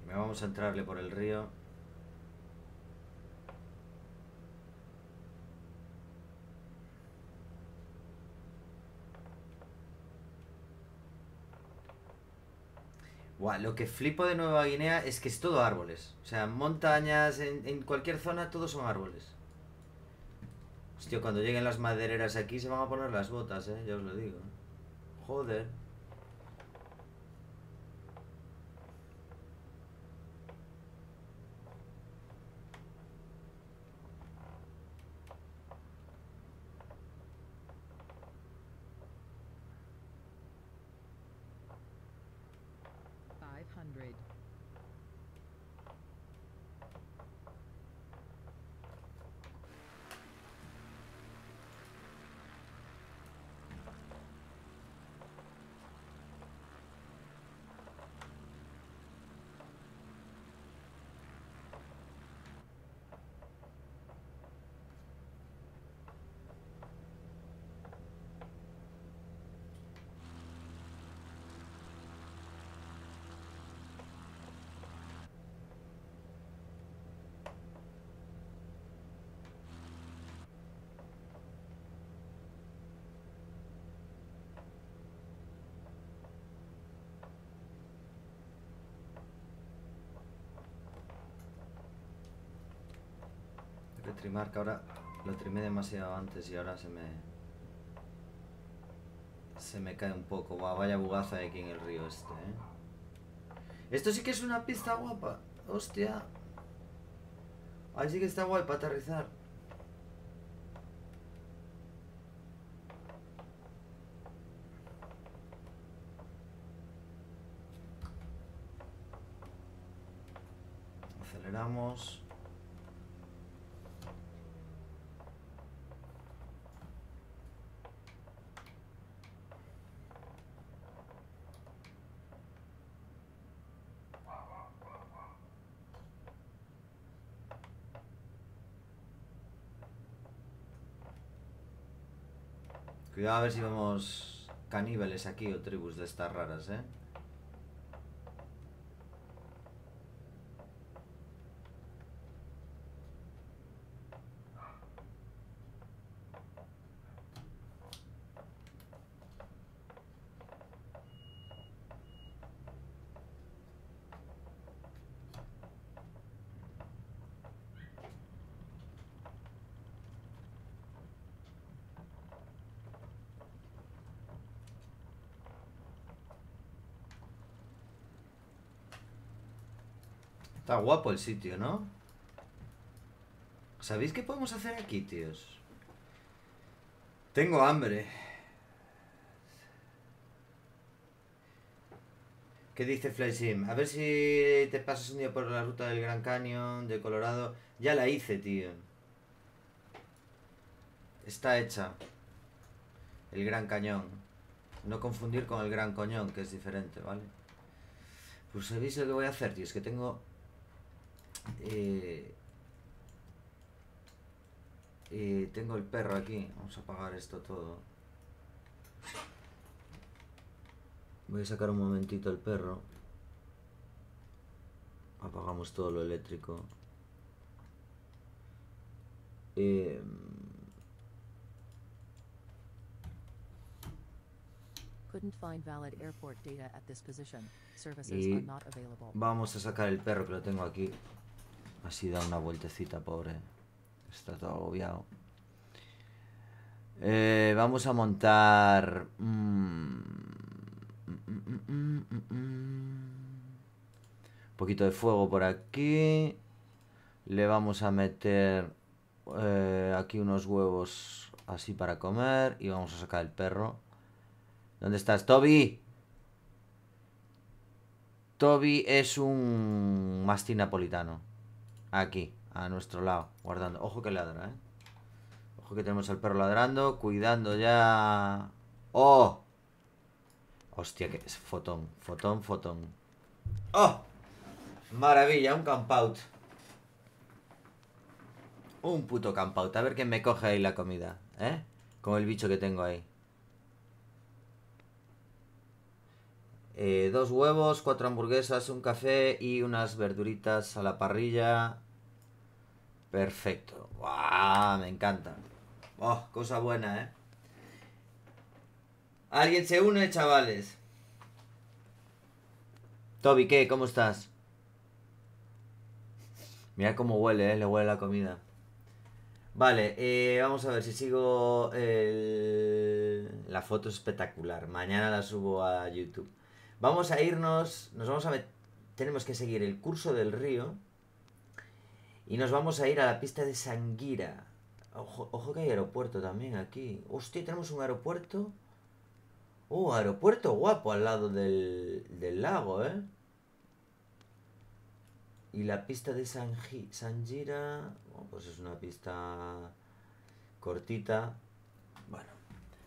Me vamos a entrarle por el río. Lo que flipo de Nueva Guinea es que es todo árboles. O sea, montañas, en, en cualquier zona, todos son árboles. Hostia, cuando lleguen las madereras aquí se van a poner las botas, eh, ya os lo digo. Joder. 500. Trimar, que ahora lo trimé demasiado antes y ahora se me... Se me cae un poco. vaya bugaza hay aquí en el río este, ¿eh? Esto sí que es una pista guapa. Hostia. Ahí sí que está guay para aterrizar. Cuidado a ver si vemos caníbales aquí o tribus de estas raras, ¿eh? Está guapo el sitio, ¿no? ¿Sabéis qué podemos hacer aquí, tíos? Tengo hambre. ¿Qué dice Flysim? A ver si te pasas un día por la ruta del Gran Canyon de Colorado. Ya la hice, tío. Está hecha. El Gran Cañón. No confundir con el Gran Coñón, que es diferente, ¿vale? Pues sabéis lo que voy a hacer, tío. Es que tengo eh, eh, tengo el perro aquí. Vamos a apagar esto todo. Voy a sacar un momentito el perro. Apagamos todo lo eléctrico. Eh, Vamos a sacar el perro que lo tengo aquí. Así da una vueltecita, pobre. Está todo agobiado. Eh, vamos a montar... un poquito de fuego por aquí. Le vamos a meter eh, aquí unos huevos así para comer. Y vamos a sacar el perro. ¿Dónde estás? Toby. Toby es un mastín napolitano. Aquí, a nuestro lado, guardando. Ojo que ladra, ¿eh? Ojo que tenemos al perro ladrando, cuidando ya... ¡Oh! Hostia, que es fotón, fotón, fotón. ¡Oh! Maravilla, un campout. Un puto campout. A ver quién me coge ahí la comida, ¿eh? Con el bicho que tengo ahí. Eh, dos huevos, cuatro hamburguesas, un café y unas verduritas a la parrilla. Perfecto. ¡Wow! Me encanta. ¡Oh! Cosa buena, ¿eh? Alguien se une, chavales. Toby, ¿qué? ¿Cómo estás? Mira cómo huele, ¿eh? Le huele la comida. Vale, eh, vamos a ver si sigo La foto espectacular. Mañana la subo a YouTube. Vamos a irnos, nos vamos a tenemos que seguir el curso del río y nos vamos a ir a la pista de Sanguira. Ojo, ojo que hay aeropuerto también aquí. Hostia, tenemos un aeropuerto. Oh, aeropuerto guapo al lado del, del lago, ¿eh? Y la pista de Sangira, pues es una pista cortita. Bueno.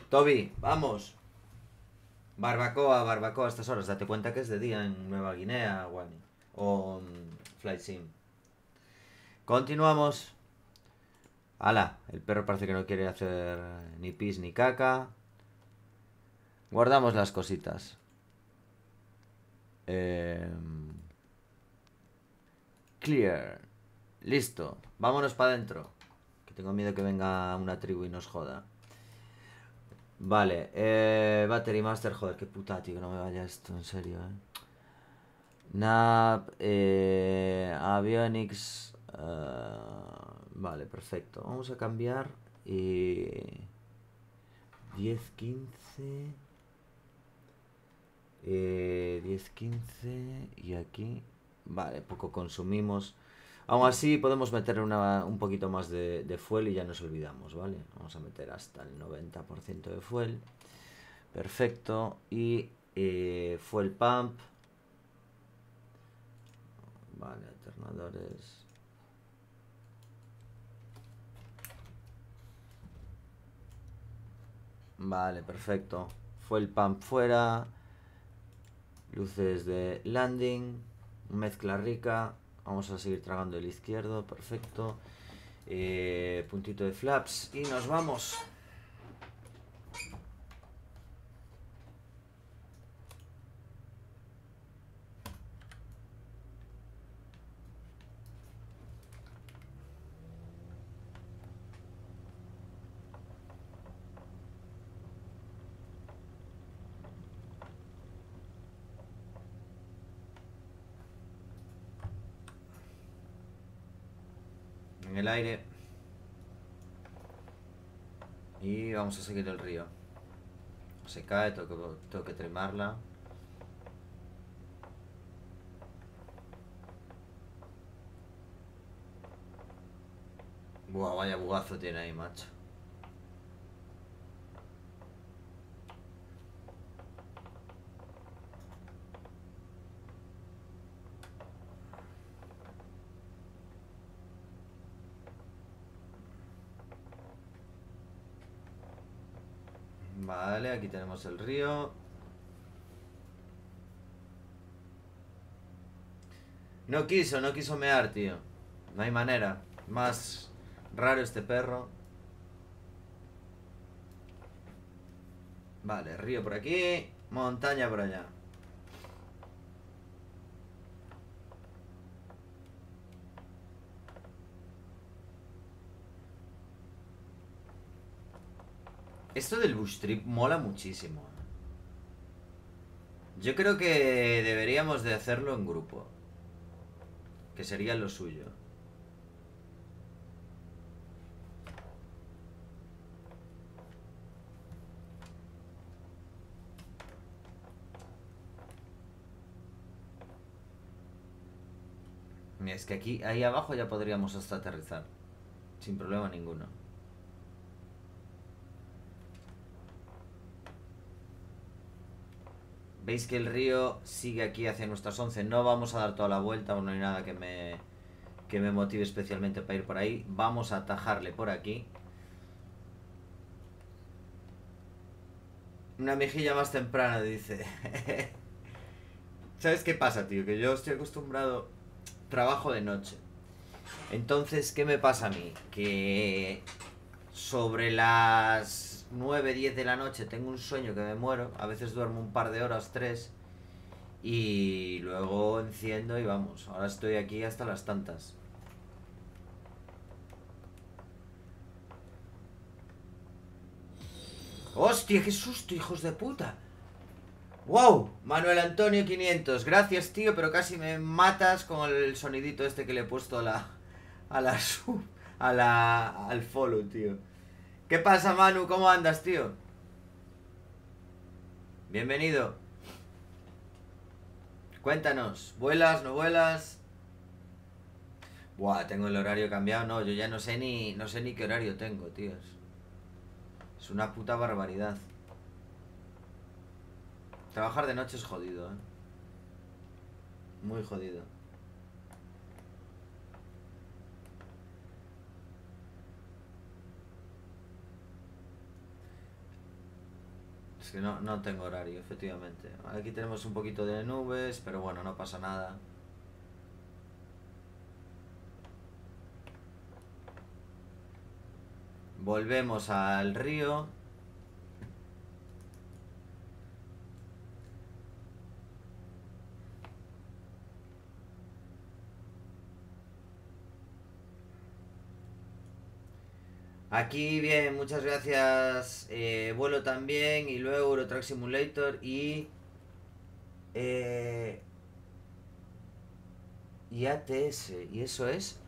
Toby, vamos. Barbacoa, barbacoa a estas horas. Date cuenta que es de día en Nueva Guinea o Flight Sim. Continuamos. Ala, el perro parece que no quiere hacer ni pis ni caca. Guardamos las cositas. Em, clear. Listo. Vámonos para adentro. Que tengo miedo que venga una tribu y nos joda. Vale, eh, Battery Master, joder, qué puta, tío, no me vaya esto, en serio, eh. NAP, eh, Avionics, eh, vale, perfecto. Vamos a cambiar y 10, 15, eh, 10, 15 y aquí, vale, poco consumimos. Aún así podemos meter un poquito más de, fuel y ya nos olvidamos, ¿vale? Vamos a meter hasta el 90% de fuel. Perfecto. Y eh, fuel pump. Vale, alternadores. Vale, perfecto. Fuel pump fuera. Luces de landing. Mezcla rica. Vamos a seguir tragando el izquierdo, perfecto. Eh, puntito de flaps y nos vamos. El aire. Y vamos a seguir el río. Se cae, tengo que, tengo que tremarla. Buah, vaya bugazo tiene ahí, macho. Aquí tenemos el río. No quiso, no quiso mear, tío. No hay manera. Más raro este perro. Vale, río por aquí, montaña por allá. Esto del bush trip mola muchísimo. Yo creo que deberíamos de hacerlo en grupo. Que sería lo suyo. Es que aquí, ahí abajo ya podríamos hasta aterrizar. Sin problema ninguno. Veis que el río sigue aquí hacia nuestras 11. No vamos a dar toda la vuelta, no hay nada que me, que me motive especialmente para ir por ahí. Vamos a atajarle por aquí. Una mejilla más temprana, dice. ¿Sabes qué pasa, tío? Que yo estoy acostumbrado... Trabajo de noche. Entonces, ¿qué me pasa a mí? Que sobre las 9, 10 de la noche tengo un sueño que me muero. A veces duermo un par de horas, tres. Y luego enciendo y vamos. Ahora estoy aquí hasta las tantas. ¡Hostia, qué susto, hijos de puta! ¡Wow! Manuel Antonio 500. Gracias, tío, pero casi me matas con el sonidito este que le he puesto a la... A la sub... A la... Al follow, tío. ¿Qué pasa, Manu? ¿Cómo andas, tío? Bienvenido. Cuéntanos. ¿Vuelas, no vuelas? Buah, tengo el horario cambiado. No, yo ya no sé ni... No sé ni qué horario tengo, tíos. Es una puta barbaridad. Trabajar de noche es jodido, ¿eh? Muy jodido. Es que no, no tengo horario, efectivamente. Aquí tenemos un poquito de nubes, pero bueno, no pasa nada. Volvemos al río. Aquí, bien, muchas gracias. Eh, vuelo también. Y luego Eurotrack Simulator y... Eh, y ATS. ¿Y eso es?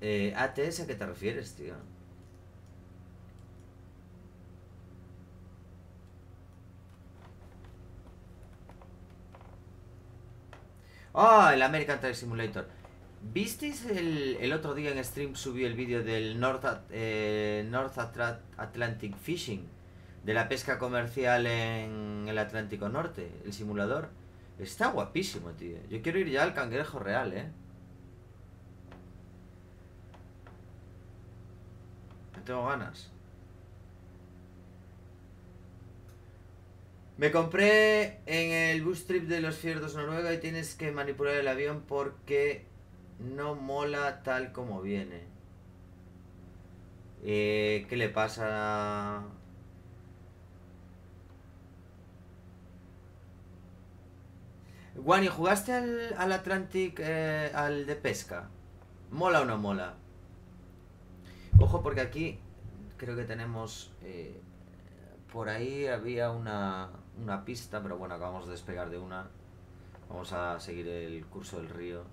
Eh, ATS, ¿a qué te refieres, tío? Ah, el American Truck Simulator. ¿Visteis el, otro día en stream subí el vídeo del North, eh, North Atlantic Fishing? De la pesca comercial en el Atlántico Norte, el simulador. Está guapísimo, tío. Yo quiero ir ya al cangrejo real, eh. tengo ganas. Me compré en el bus trip de los Fierdos Noruega y tienes que manipular el avión porque no mola tal como viene. Eh, ¿Qué le pasa? Wani, ¿jugaste al, al Atlantic, eh, al de pesca? ¿Mola o no mola? Ojo porque aquí creo que tenemos... Eh, por ahí había una, una pista, pero bueno, acabamos de despegar de una. Vamos a seguir el curso del río.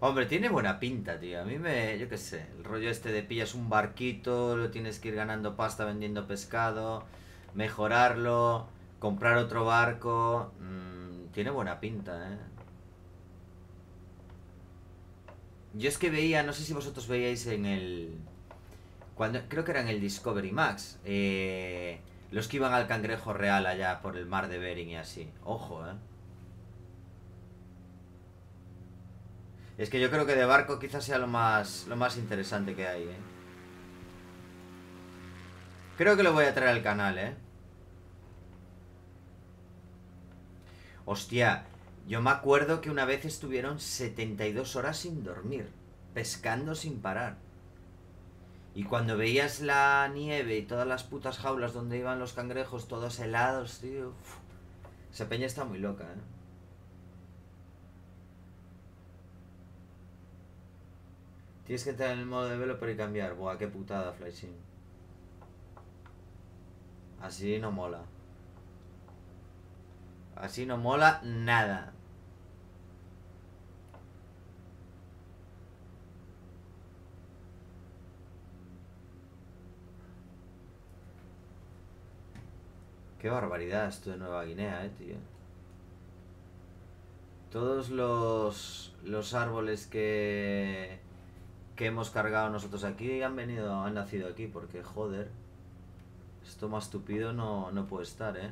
Hombre, tiene buena pinta, tío. A mí me... Yo qué sé. El rollo este de pillas un barquito, lo tienes que ir ganando pasta vendiendo pescado, mejorarlo, comprar otro barco... Mm, tiene buena pinta, ¿eh? Yo es que veía, no sé si vosotros veíais en el... Cuando, creo que era en el Discovery Max. Eh, los que iban al cangrejo real allá por el mar de Bering y así. Ojo, eh. Es que yo creo que de barco quizás sea lo más, lo más interesante que hay, eh. Creo que lo voy a traer al canal, eh. Hostia, yo me acuerdo que una vez estuvieron 72 horas sin dormir, pescando sin parar. Y cuando veías la nieve y todas las putas jaulas donde iban los cangrejos, todos helados, tío. esa peña está muy loca, ¿eh? Tienes que entrar en el modo de velo y cambiar. Buah, qué putada, Flysim. Así no mola. Así no mola nada. Qué barbaridad esto de Nueva Guinea, eh, tío. Todos los, los árboles que, que hemos cargado nosotros aquí han venido, han nacido aquí, porque joder, esto más tupido no, no puede estar, ¿eh?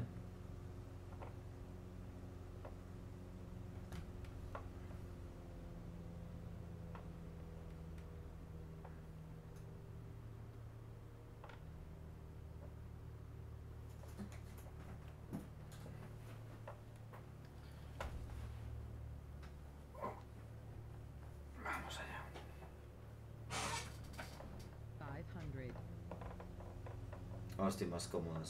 Vamos allá. 500. Ahora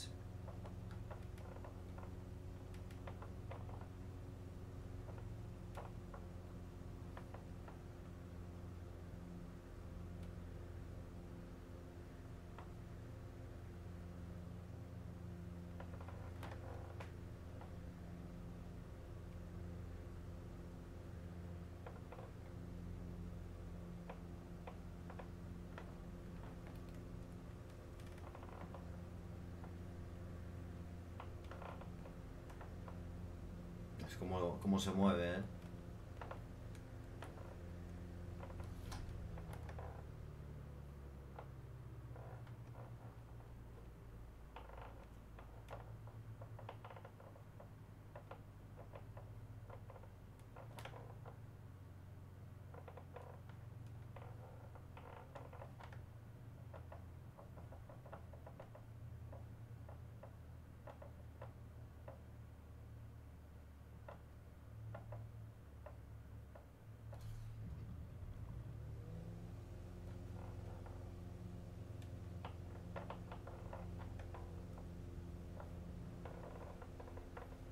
como, como se mueve, ¿eh?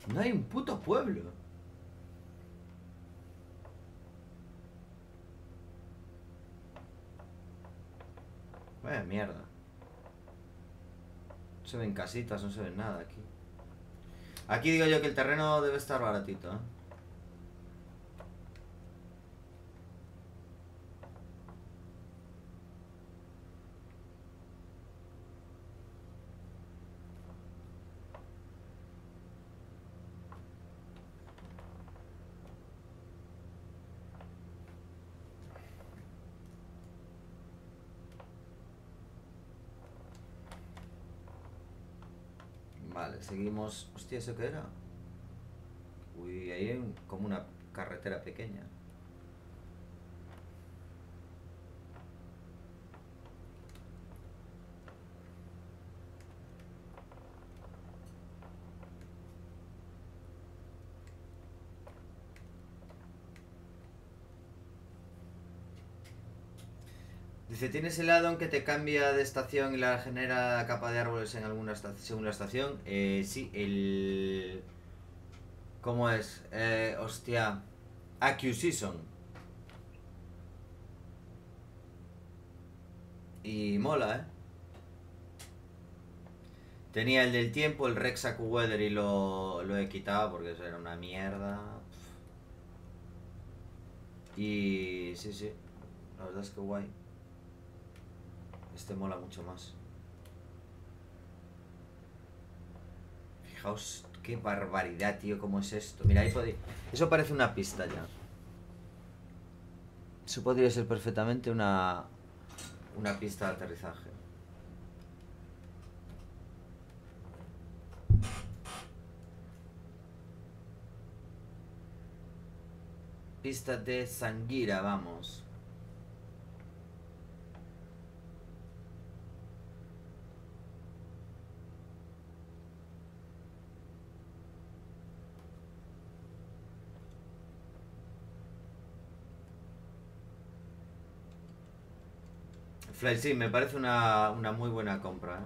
No hay un puto pueblo. Vaya mierda. No se ven casitas, no se ven nada aquí. Aquí digo yo que el terreno debe estar baratito, ¿eh? Vale, seguimos. Hostia, ¿eso qué era? Uy, ahí hay como una carretera pequeña. Dice, ¿tienes el addon que te cambia de estación y la genera capa de árboles en alguna según la estación? Eh, sí, el... ¿Cómo es? Eh, hostia. Acquisition. Y mola, ¿eh? Tenía el del tiempo, el Rex AccuWeather y lo, lo he quitado porque eso era una mierda. Y sí, sí. La verdad es que guay. Este mola mucho más. Fijaos qué barbaridad, tío, cómo es esto. Mira, ahí podéis... Eso parece una pista ya. Eso podría ser perfectamente una... Una pista de aterrizaje. Pista de Sanguira, vamos. Fly, sí, me parece una, una muy buena compra. ¿eh?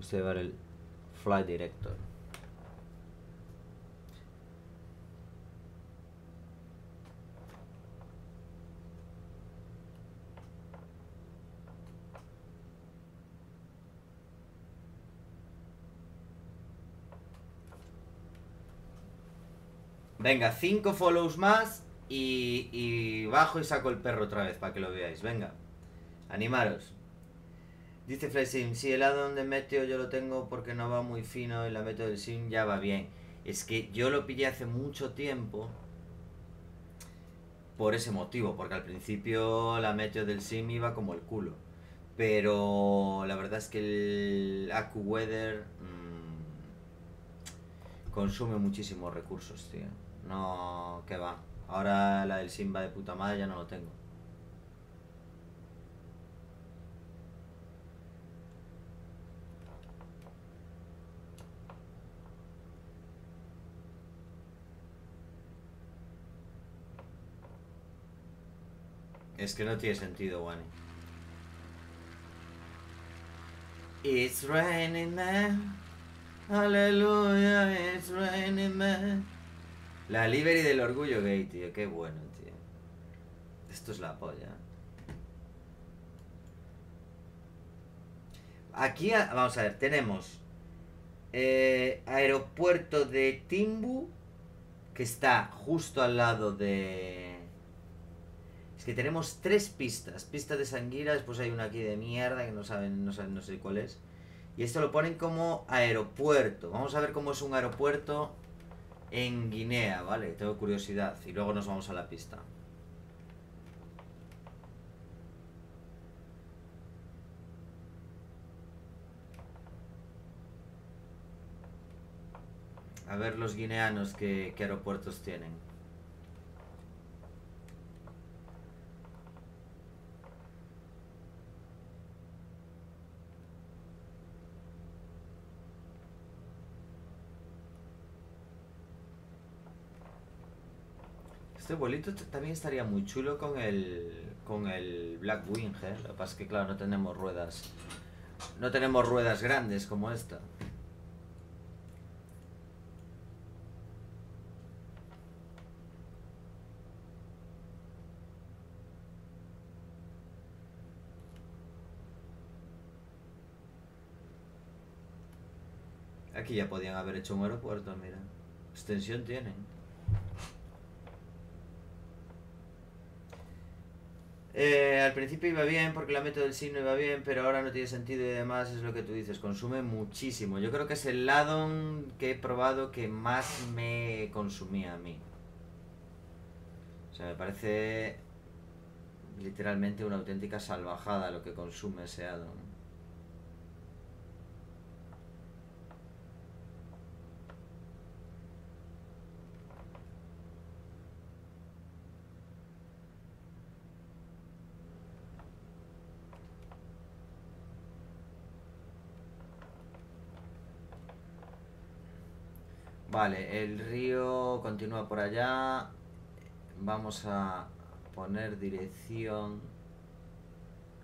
Usted llevar el Fly Director. Venga, 5 follows más y, bajo y saco el perro otra vez para que lo veáis. Venga. Animaros. Dice Flexim, si el addon de Meteo yo lo tengo porque no va muy fino y la Meteo del Sim ya va bien. Es que yo lo pillé hace mucho tiempo por ese motivo, porque al principio la Meteo del Sim iba como el culo. Pero la verdad es que el AccuWeather mmm, consume muchísimos recursos, tío. No, que va. Ahora la del Sim va de puta madre, ya no lo tengo. Es que no tiene sentido, Wani. It's raining man. Aleluya, it's raining man. La livery del orgullo gay, tío. Qué bueno, tío. Esto es la polla. Aquí, vamos a ver, tenemos eh, aeropuerto de Timbu, que está justo al lado de... Es que tenemos tres pistas. Pista de Sanguira, después hay una aquí de mierda que no saben, no saben, no sé cuál es. Y esto lo ponen como aeropuerto. Vamos a ver cómo es un aeropuerto en Guinea, ¿vale? Tengo curiosidad. Y luego nos vamos a la pista. A ver los guineanos qué, qué aeropuertos tienen. Este vuelito también estaría muy chulo con el con el Black Wing. Lo que pasa es que claro, no tenemos ruedas. No tenemos ruedas grandes como esta. Aquí ya podían haber hecho un aeropuerto, mira. Extensión tienen. Eh, al principio iba bien porque la método del signo iba bien, pero ahora no tiene sentido y demás es lo que tú dices, consume muchísimo. Yo creo que es el addon que he probado que más me consumía a mí. O sea, me parece literalmente una auténtica salvajada lo que consume ese addon. Vale, el río continúa por allá. Vamos a poner dirección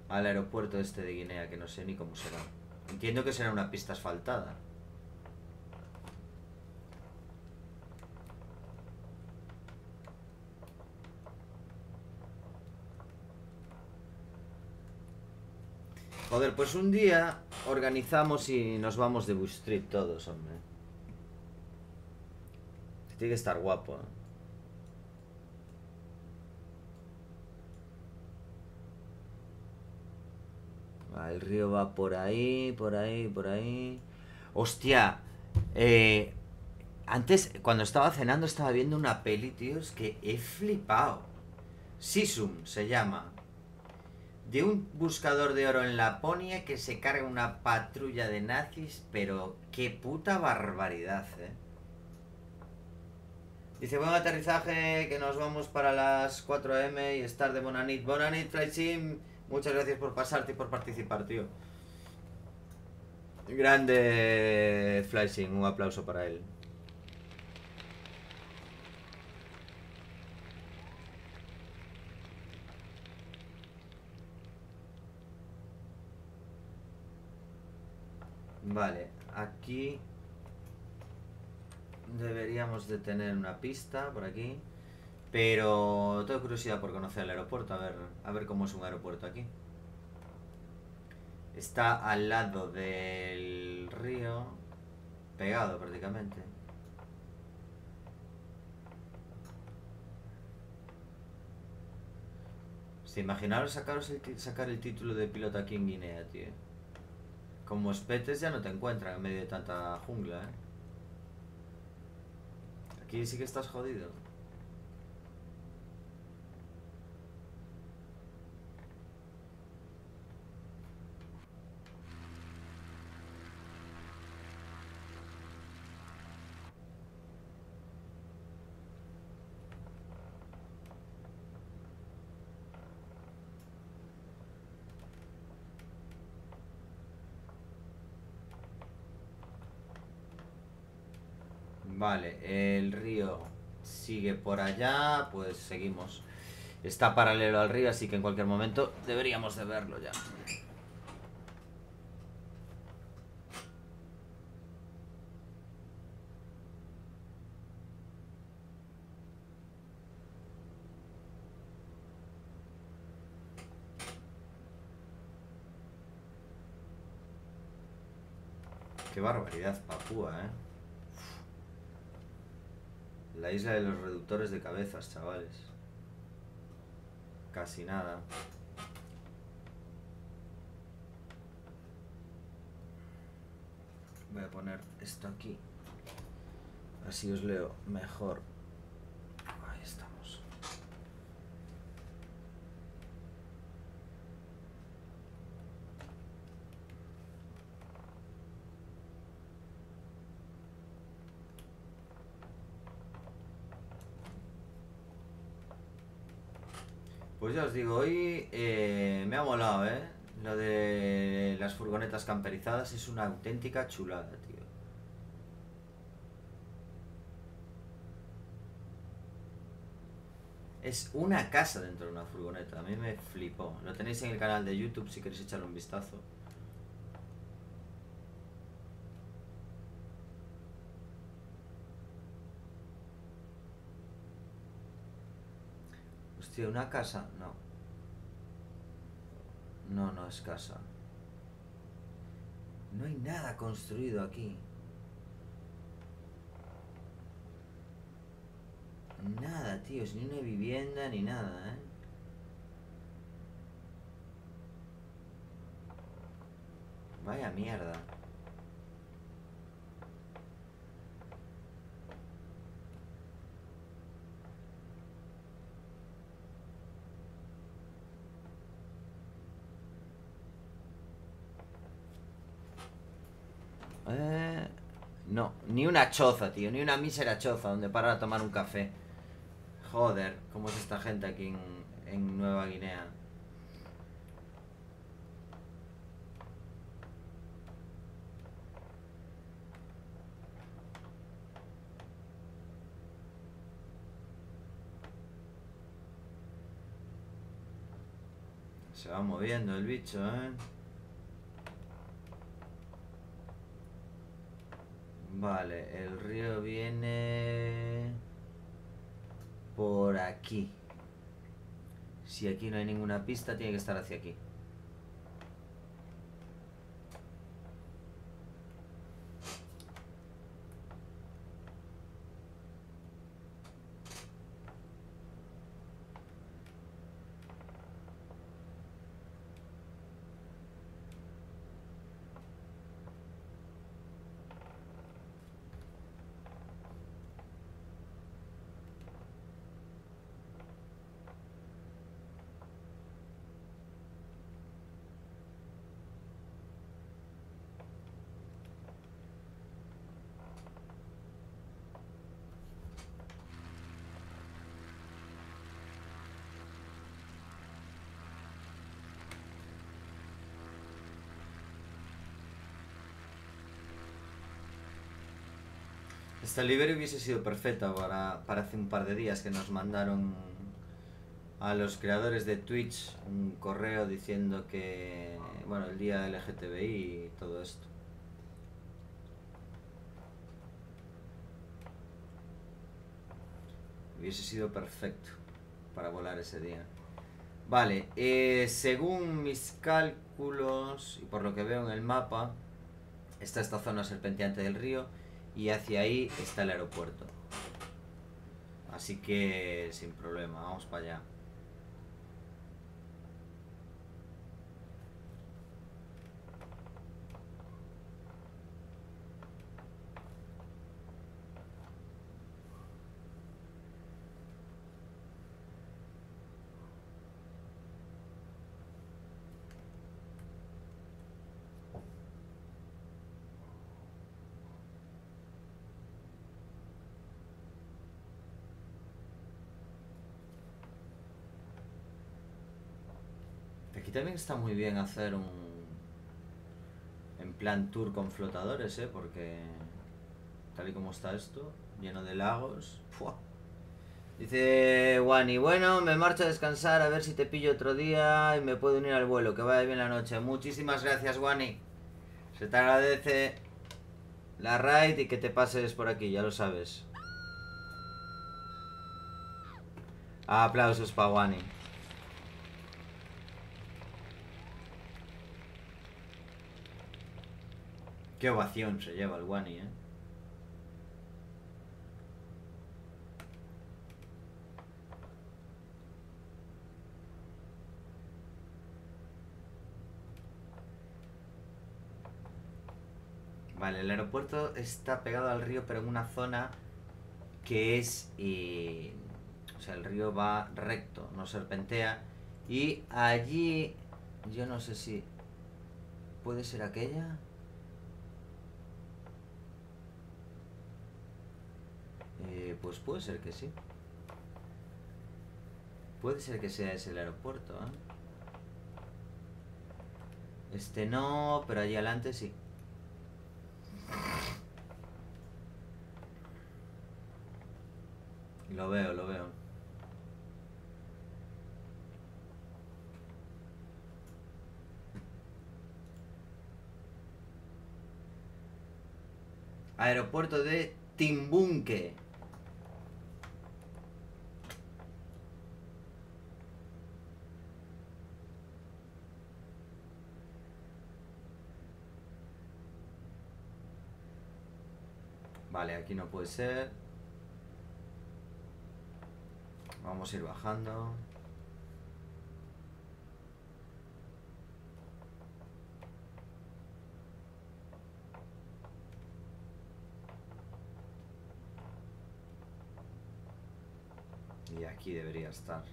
al aeropuerto este de Guinea, que no sé ni cómo será. Entiendo que será una pista asfaltada. Joder, pues un día organizamos y nos vamos de Bush Street todos, hombre. Tiene que estar guapo. el río va por ahí, por ahí, por ahí. Hostia, eh, antes cuando estaba cenando estaba viendo una peli, tío, es que he flipado. Sisum se llama. De un buscador de oro en Laponia que se carga una patrulla de nazis, pero qué puta barbaridad, eh. Dice, buen aterrizaje, que nos vamos para las 4 am y estar de Bonanit. Bonanit, Flysim, muchas gracias por pasarte y por participar, tío. Grande Flysim, un aplauso para él. Vale, aquí deberíamos de tener una pista por aquí. Pero tengo curiosidad por conocer el aeropuerto, a ver, a ver cómo es un aeropuerto aquí. Está al lado del río, pegado prácticamente. Hostia, imaginaros sacaros el sacar el título de piloto aquí en Guinea, tío. Como espetes ya no te encuentran en medio de tanta jungla, eh. Aquí sí que estás jodido. Vale, el río sigue por allá, pues seguimos. Está paralelo al río, así que en cualquier momento deberíamos de verlo ya. Qué barbaridad, Papúa, eh. La isla de los reductores de cabezas, chavales. Casi nada. Voy a poner esto aquí. Así os leo mejor. Ahí estamos. Pues os digo, hoy eh, me ha molado, ¿eh? Lo de las furgonetas camperizadas es una auténtica chulada, tío. Es una casa dentro de una furgoneta, a mí me flipó. Lo tenéis en el canal de YouTube si queréis echarle un vistazo. Hostia, una casa, no. No, no es casa. No hay nada construido aquí. Nada, tío, es ni una vivienda ni nada, ¿eh? Vaya mierda. Eh, no, ni una choza, tío, ni una mísera choza donde parar a tomar un café. Joder, ¿cómo es esta gente aquí en, en Nueva Guinea? Se va moviendo el bicho, ¿eh? Vale, el río viene por aquí. Si aquí no hay ninguna pista, tiene que estar hacia aquí. Esta libre hubiese sido perfecta para, para hace un par de días que nos mandaron a los creadores de Twitch un correo diciendo que, bueno, el día LGTBI y todo esto. Hubiese sido perfecto para volar ese día. Vale, eh, según mis cálculos y por lo que veo en el mapa, está esta zona serpenteante del río y hacia ahí está el aeropuerto. Así que sin problema, vamos para allá. También está muy bien hacer un... En plan tour con flotadores, ¿eh? Porque tal y como está esto, lleno de lagos. Dice Wani, bueno, me marcho a descansar a ver si te pillo otro día y me puedo unir al vuelo. Que vaya bien la noche. Muchísimas gracias, Wani. Se te agradece la raid y que te pases por aquí, ya lo sabes. Aplausos para Wani. Qué ovación se lleva el Wani, eh. Vale, el aeropuerto está pegado al río, pero en una zona que es... eh, o sea, el río va recto, no serpentea. Y allí... Yo no sé si... ¿Puede ser aquella? Eh, pues puede ser que sí. Puede ser que sea ese el aeropuerto, ¿eh? Este no, pero allí adelante sí. Lo veo, lo veo. Aeropuerto de Timbunque. Vale, aquí no puede ser. Vamos a ir bajando. Y aquí debería estar.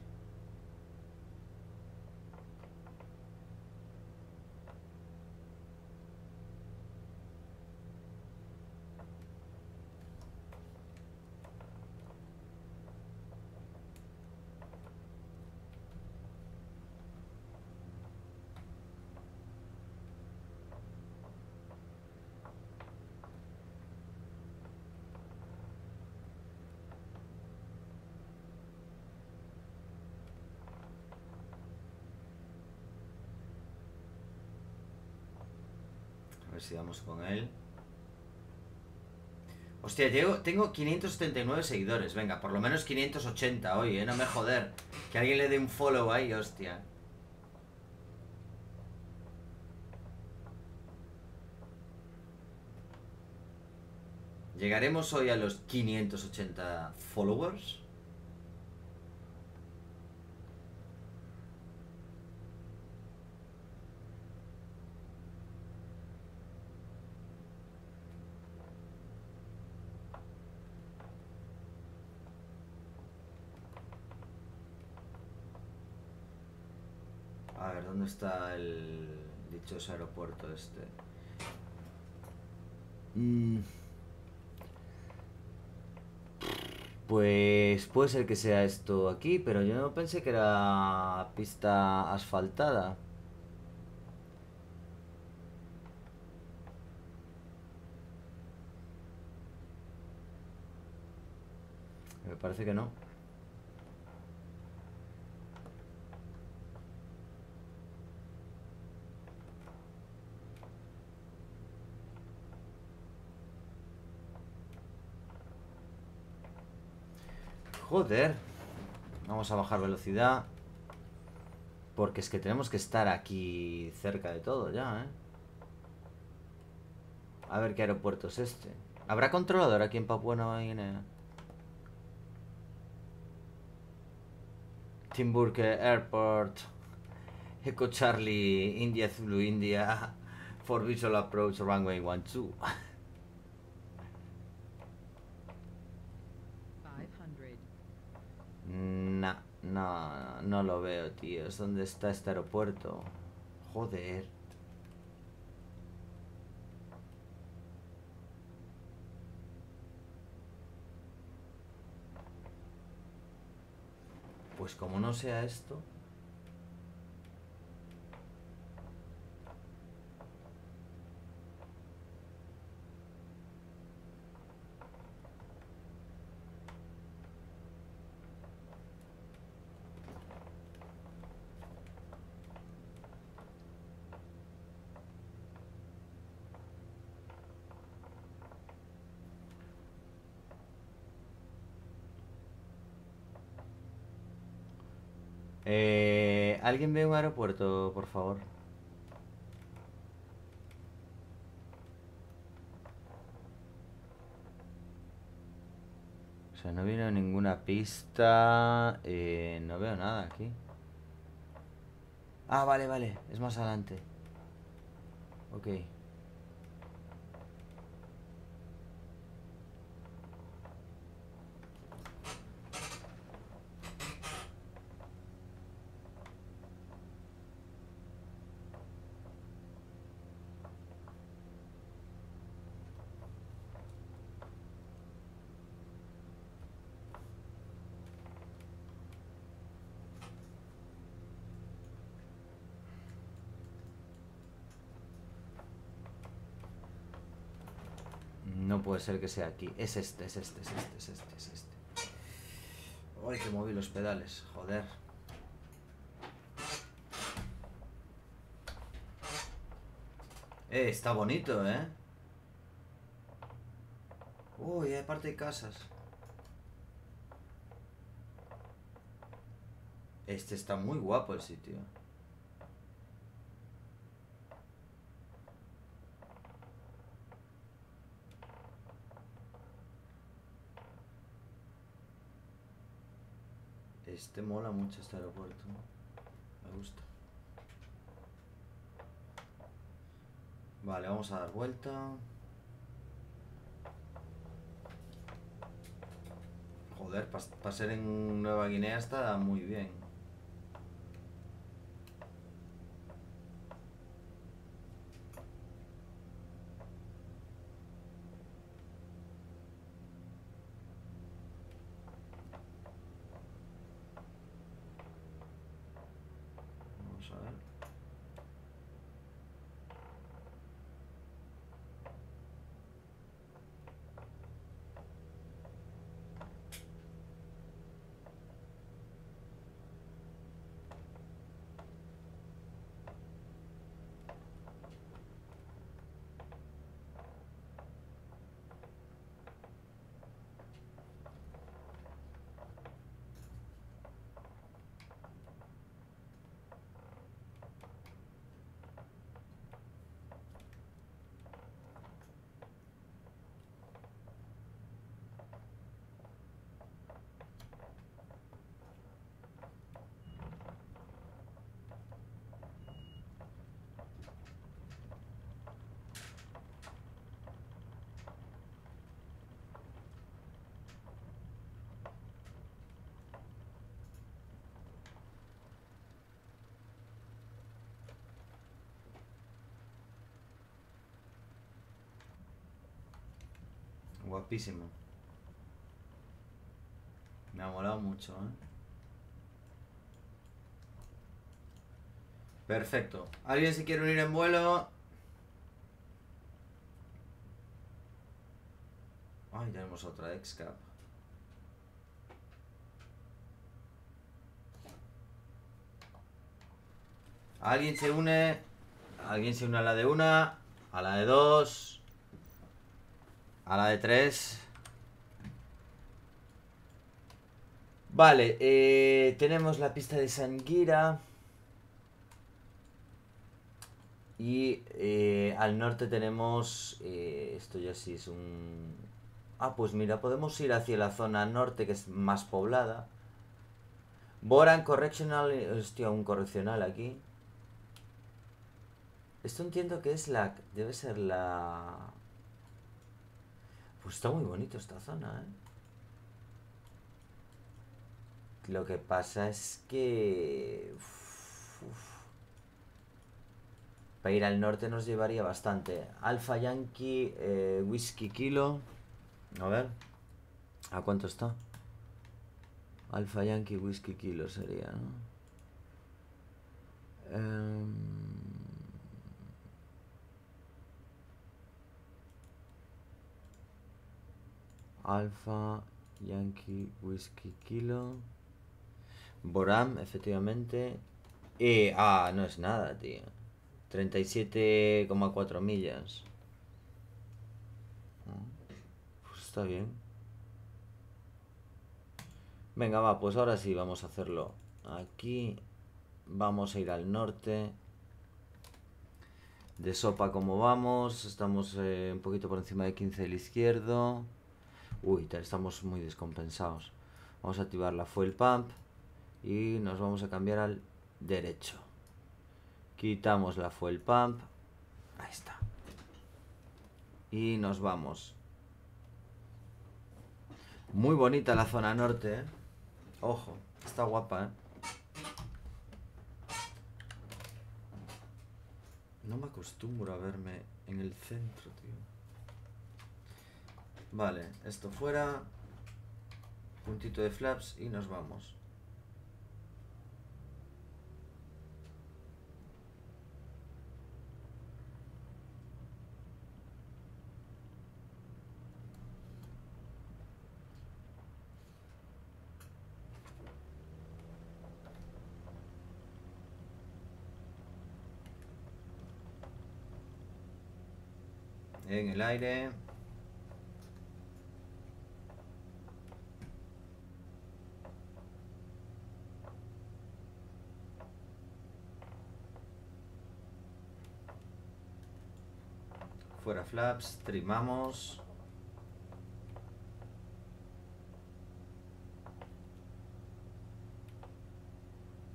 Si vamos con él. Hostia, llego- tengo 579 seguidores. Venga, por lo menos 580 hoy, ¿eh? No me joder. Que alguien le dé un follow ahí, hostia. ¿Llegaremos hoy a los 580 followers? A ver, ¿dónde está el dichoso aeropuerto este? Mm. Pues puede ser que sea esto aquí, pero yo no pensé que era pista asfaltada. Me parece que no. Joder. Vamos a bajar velocidad. Porque es que tenemos que estar aquí cerca de todo ya, ¿eh? A ver qué aeropuerto es este. ¿Habrá controlador aquí en Papua Nueva Guinea? Timburke Airport. Echo Charlie, India Zulu India. For visual approach runway 12. 500. No, no, lo veo, tío. ¿Es dónde está este aeropuerto? Joder. Pues como no sea esto... Eh, ¿Alguien ve un aeropuerto, por favor? O sea, no viene ninguna pista. eh, no veo nada aquí. Ah, vale, vale. Es más adelante. Ok. No puede ser que sea aquí. Es este, es este, es este, es este, es este. Ay, que moví los pedales, joder. Eh, está bonito, ¿eh? Uy, hay parte de casas. Este está muy guapo el sitio. Este mola mucho este aeropuerto. Me gusta. Vale, vamos a dar vuelta. Joder, para ser en Nueva Guinea está muy bien. Vamos a ver. Guapísimo. Me ha molado mucho, ¿eh? Perfecto. ¿Alguien se quiere unir en vuelo? Ay, tenemos otra excap. ¿Alguien se une? ¿Alguien se une a la de una? ¿A la de dos? A la de tres. Vale, eh, tenemos la pista de Sanguira. Y eh, al norte tenemos... eh, esto ya sí es un... Ah, pues mira, podemos ir hacia la zona norte que es más poblada. Boran Correctional... Hostia, un correccional aquí. Esto entiendo que es la... Debe ser la... Pues está muy bonito esta zona, ¿eh? Lo que pasa es que... Para ir al norte nos llevaría bastante. Alfa Yankee, eh, Whisky Kilo. A ver. ¿A cuánto está? Alfa Yankee, Whisky Kilo sería, ¿no? Em, Alfa Yankee Whisky Kilo. Boram, efectivamente. Eh, ah, no es nada, tío. 37,4 millas. Pues está bien. Venga, va, pues ahora sí vamos a hacerlo Aquí vamos a ir al norte. De sopa como vamos, estamos eh, un poquito por encima de 15 del izquierdo. Uy, ta- estamos muy descompensados. Vamos a activar la fuel pump y nos vamos a cambiar al derecho. Quitamos la fuel pump. Ahí está. Y nos vamos. Muy bonita la zona norte, ¿eh? Ojo, está guapa, ¿eh? No me acostumbro a verme en el centro, tío. Vale, esto fuera. Puntito de flaps y nos vamos. En el aire. Fuera flaps, trimamos.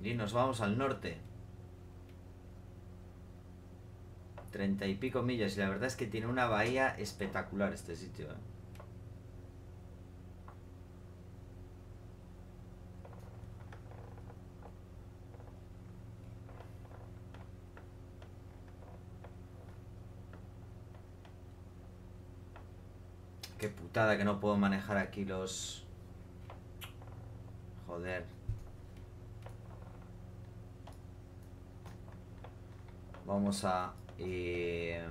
Y nos vamos al norte. Treinta y pico millas. Y la verdad es que tiene una bahía espectacular este sitio. ¿eh? Qué putada que no puedo manejar aquí los... Joder. Vamos a... Eh,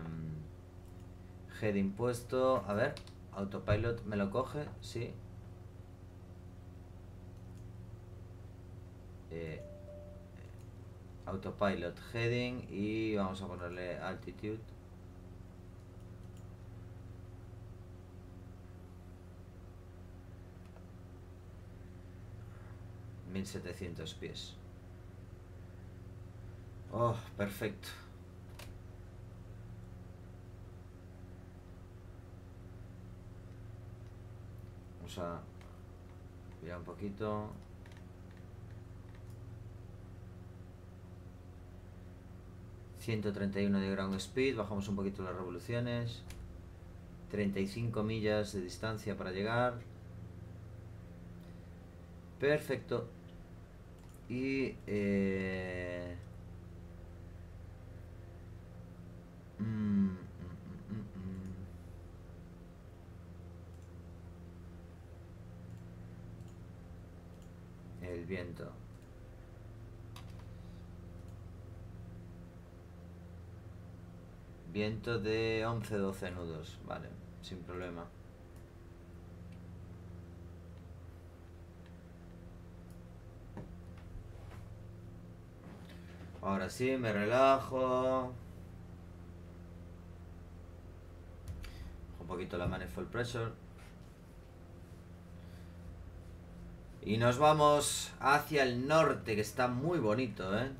head impuesto. A ver. Autopilot me lo coge. Sí. Eh, autopilot heading y vamos a ponerle altitude. Mil setecientos pies. Oh, perfecto. Vamos a mirar un poquito. ...131 de ground speed... ...bajamos un poquito las revoluciones... ...35 millas de distancia para llegar... ...perfecto... ...y... Eh... mm, mm, mm, mm. El viento. Viento de 11-12 nudos, vale, sin problema. Ahora sí, me relajo. Un poquito la manifold pressure. Y nos vamos hacia el norte, que está muy bonito, ¿eh?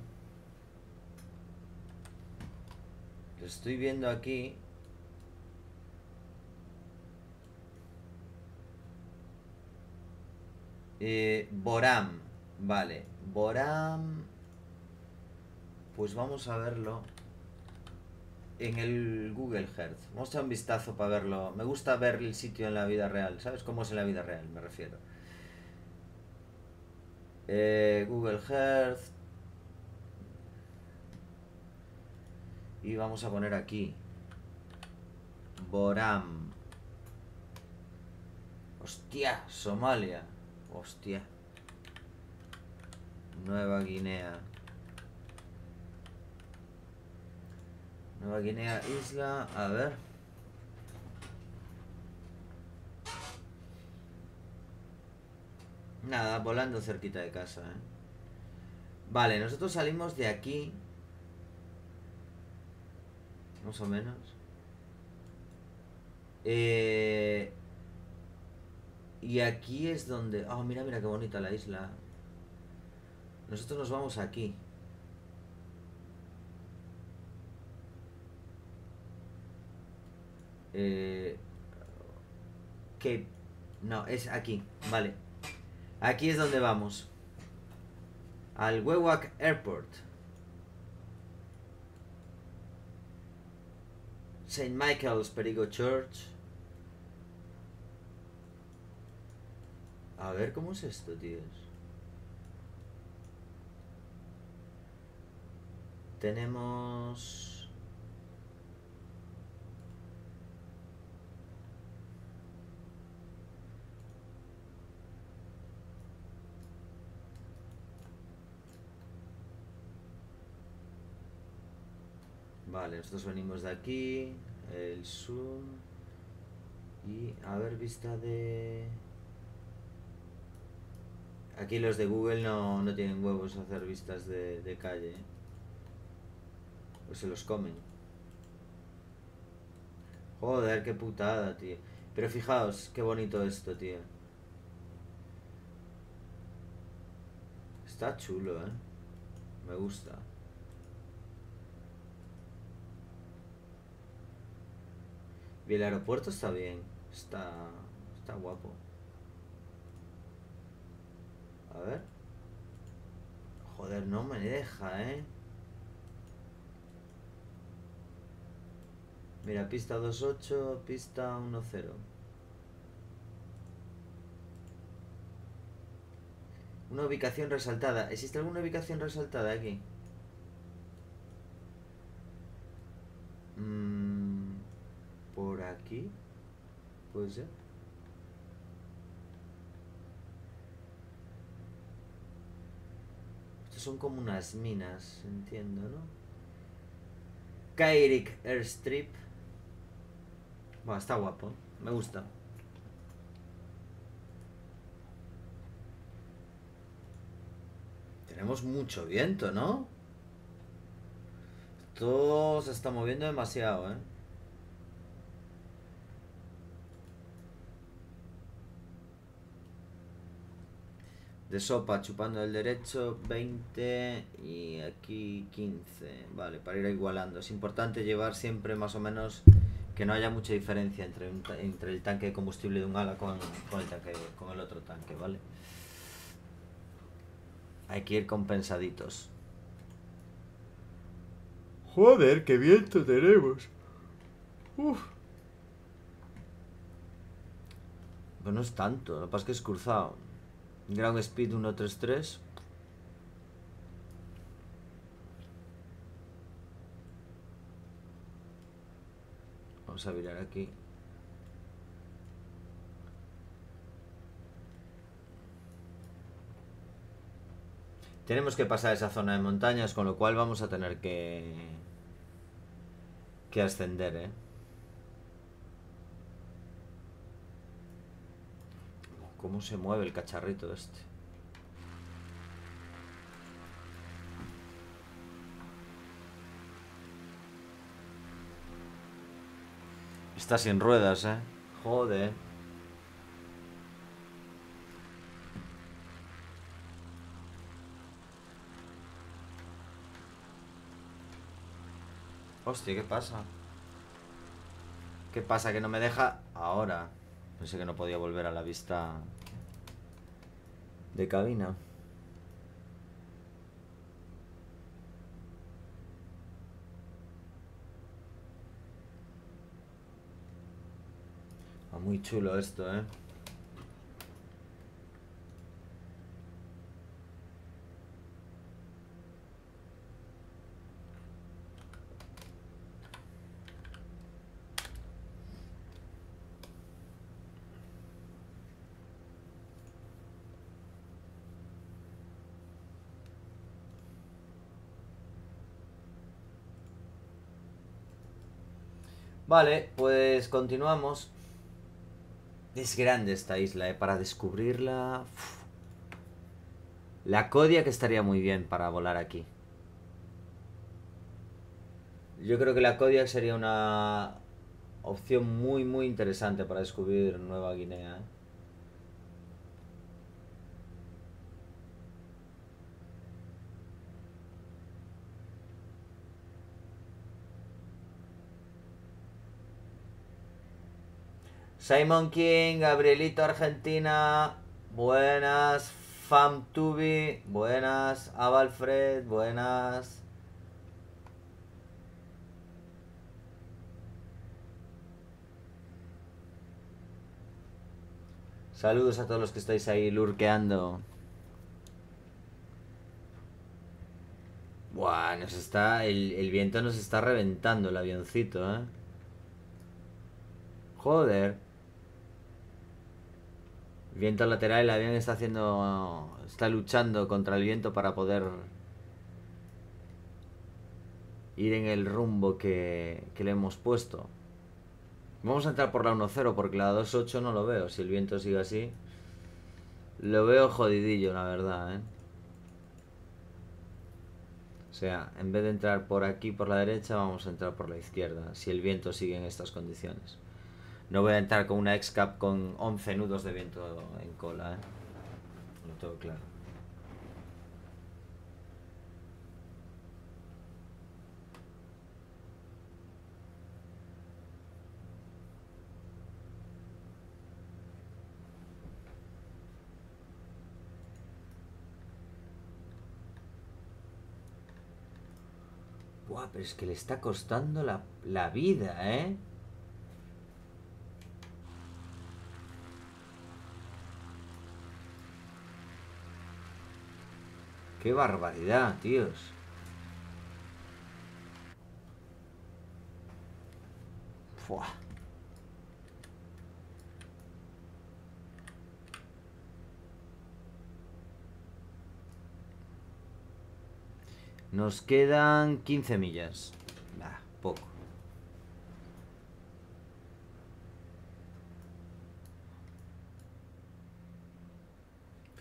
Lo estoy viendo aquí. Eh, Boram. Vale. Boram. Pues vamos a verlo. En el Google Earth. Vamos a echar un vistazo para verlo. Me gusta ver el sitio en la vida real. ¿Sabes cómo es en la vida real? Me refiero. Eh, Google Earth. Y vamos a poner aquí. Boram. Hostia, Somalia. Hostia. Nueva Guinea. Nueva Guinea, isla. A ver. Nada, volando cerquita de casa, ¿eh? Vale, nosotros salimos de aquí. Más o menos. Eh, y aquí es donde... Oh, mira, mira qué bonita la isla. Nosotros nos vamos aquí. Eh, Cape. No, es aquí. Vale. Aquí es donde vamos. Al Wewak Airport. St. Michael's Perigo Church. A ver cómo es esto, tíos. Tenemos... Vale, nosotros venimos de aquí, el zoom y a ver vista de... Aquí los de Google no, no tienen huevos a hacer vistas de, de calle. ¿eh? Pues se los comen. Joder, qué putada, tío. Pero fijaos, qué bonito esto, tío. Está chulo, ¿eh? Me gusta. Y el aeropuerto está bien. Está, está guapo. A ver. Joder, no me deja, ¿eh? Mira, pista 28, pista 10. Una ubicación resaltada. ¿Existe alguna ubicación resaltada aquí? Mm, por aquí. Puede ser. Estos son como unas minas, entiendo, ¿no? Kairik Airstrip. Bueno, está guapo. Me gusta. Tenemos mucho viento, ¿no? Todo se está moviendo demasiado, ¿eh? De sopa, chupando el derecho, 20 y aquí 15. Vale, para ir igualando. Es importante llevar siempre más o menos que no haya mucha diferencia entre, un entre el tanque de combustible de un ala con, con el, tanque, con el otro tanque, ¿vale? Hay que ir comensaditos. Joder, qué viento tenemos. Uf. Pero no es tanto, lo que pasa es que es cruzado. Ground Speed 133. Vamos a mirar aquí. Tenemos que pasar esa zona de montañas, con lo cual vamos a tener que que ascender, ¿eh? ¿Cómo se mueve el cacharrito este? Está sin ruedas, ¿eh? Joder. Hostia, ¿qué pasa? ¿Qué pasa? Que no me deja ahora. Pensé que no podía volver a la vista de cabina. Ah, muy chulo esto, ¿eh? Vale, pues continuamos. Es grande esta isla, ¿eh? Para descubrirla... La Kodiak estaría muy bien para volar aquí. Yo creo que la Kodiak sería una opción muy, muy interesante para descubrir Nueva Guinea. ¿eh? Simon King, Gabrielito Argentina, buenas. Famtubi, buenas. Avalfred, buenas. Saludos a todos los que estáis ahí lurqueando. Buah, nos está. El, el viento nos está reventando el avioncito, eh. Joder. Viento lateral, el avión está haciendo. Está luchando contra el viento para poder ir en el rumbo que, que le hemos puesto. Vamos a entrar por la 1-0 porque la 2-8 no lo veo. Si el viento sigue así, lo veo jodidillo, la verdad, ¿eh? O sea, en vez de entrar por aquí por la derecha, vamos a entrar por la izquierda, si el viento sigue en estas condiciones. No voy a entrar con una X-Cap con 11 nudos de viento en cola, ¿eh? Lo tengo claro. Buah, pero es que le está costando la, la vida, ¿eh? Qué barbaridad, tíos. Nos quedan 15 millas. Bah, poco.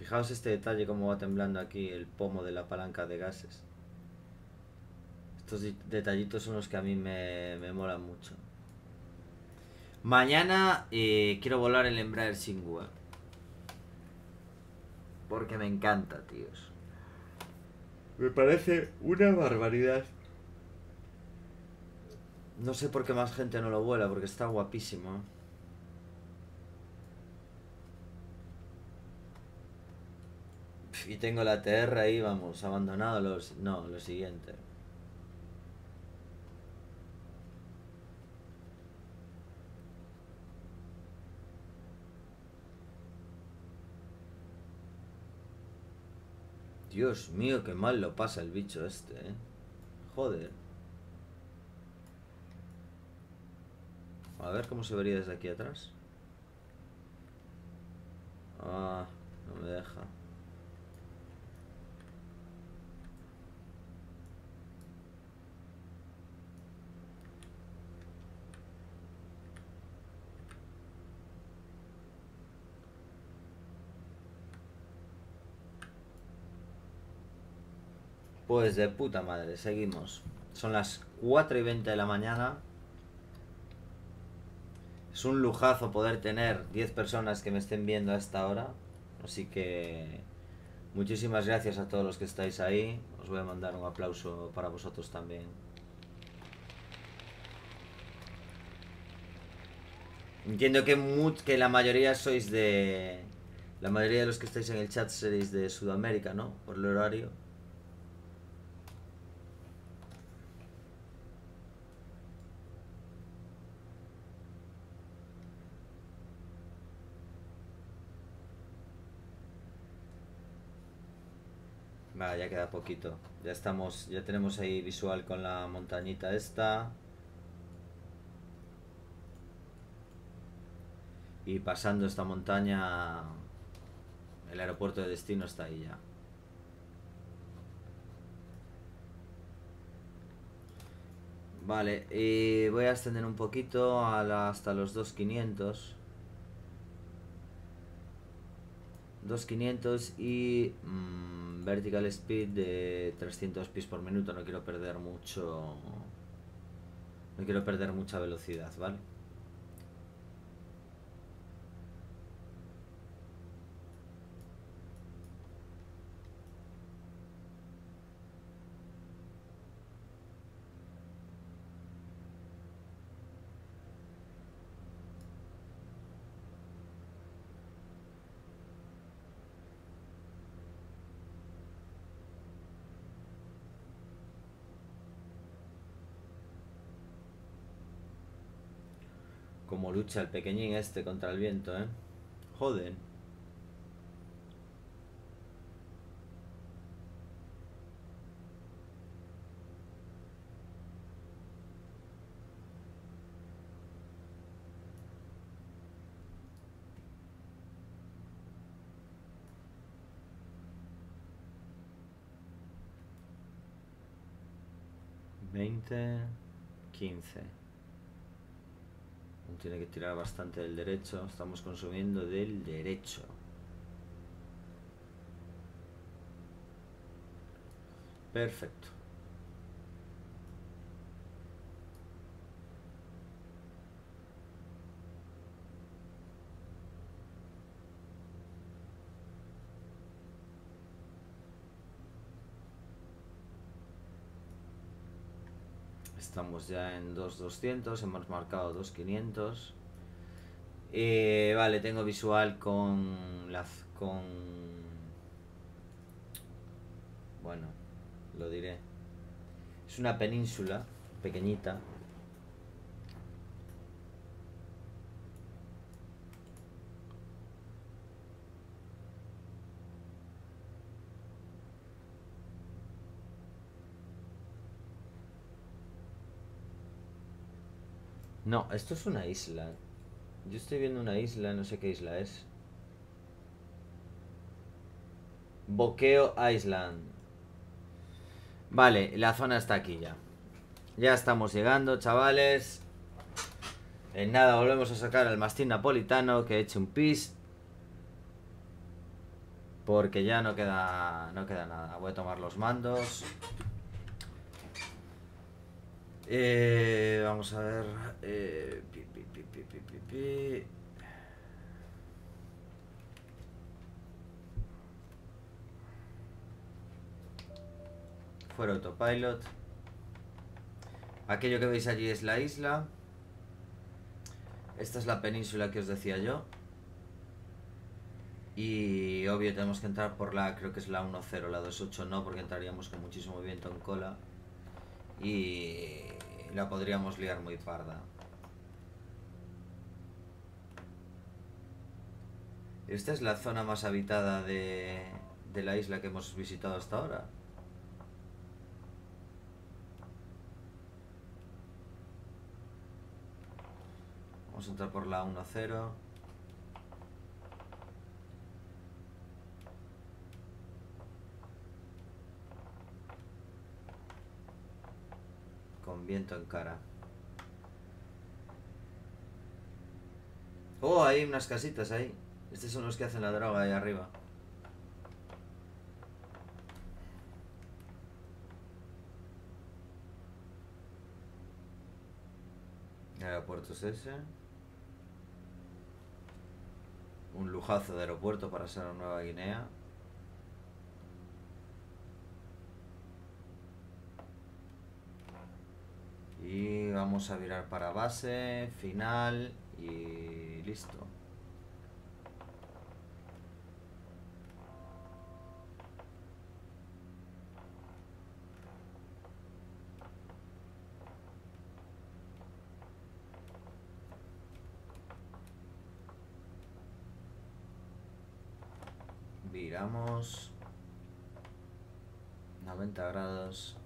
Fijaos este detalle cómo va temblando aquí el pomo de la palanca de gases. Estos detallitos son los que a mí me, me molan mucho. Mañana eh, quiero volar el Embraer Singue. Porque me encanta, tíos. Me parece una barbaridad. No sé por qué más gente no lo vuela, porque está guapísimo. ¿eh? Pf, Y tengo la TR ahí, vamos, abandonado los... No, lo siguiente. Dios mío, qué mal lo pasa el bicho este, ¿eh? Joder. A ver cómo se vería desde aquí atrás. Ah, no me deja. Pues de puta madre, seguimos. Son las 4 y 20 de la mañana. Es un lujazo poder tener 10 personas que me estén viendo a esta hora. Así que muchísimas gracias a todos los que estáis ahí. Os voy a mandar un aplauso para vosotros también. Entiendo que, que la mayoría sois de... La mayoría de los que estáis en el chat seréis de Sudamérica, ¿no? Por el horario. Vale, ya queda poquito. Ya estamos, ya tenemos ahí visual con la montañita esta. Y pasando esta montaña, el aeropuerto de destino está ahí ya. Vale, y voy a extender un poquito hasta los 2500. 2500 y mm, vertical speed de 300 pies por minuto. No quiero perder mucho. No quiero perder mucha velocidad, ¿vale? Como lucha el pequeñín este contra el viento, ¿eh? Joder. Veinte, quince. Tiene que tirar bastante del derecho. Estamos consumiendo del derecho. Perfecto. Estamos ya en 2200, hemos marcado 2500. Eh, vale, tengo visual con la con bueno, lo diré. Es una península pequeñita. No, esto es una isla. Yo estoy viendo una isla, no sé qué isla es. Boqueo Island. Vale, la zona está aquí ya. Ya estamos llegando, chavales. En nada, volvemos a sacar al mastín napolitano que he hecho un pis. Porque ya no queda, no queda nada. Voy a tomar los mandos. Eh, vamos a ver. Eh, pi. Fuera autopilot. Aquello que veis allí es la isla. Esta es la península que os decía yo. Y obvio tenemos que entrar por la, creo que es la 1.0, la 2.8 no, porque entraríamos con muchísimo viento en cola. Y la podríamos liar muy parda. Esta es la zona más habitada de, de la isla que hemos visitado hasta ahora. Vamos a entrar por la 1-0. Con viento en cara. Oh, hay unas casitas ahí. Estos son los que hacen la droga ahí arriba. Aeropuerto es ese. Un lujazo de aeropuerto para ser Nueva Guinea. Y vamos a virar para base, final y listo. Viramos 90 grados.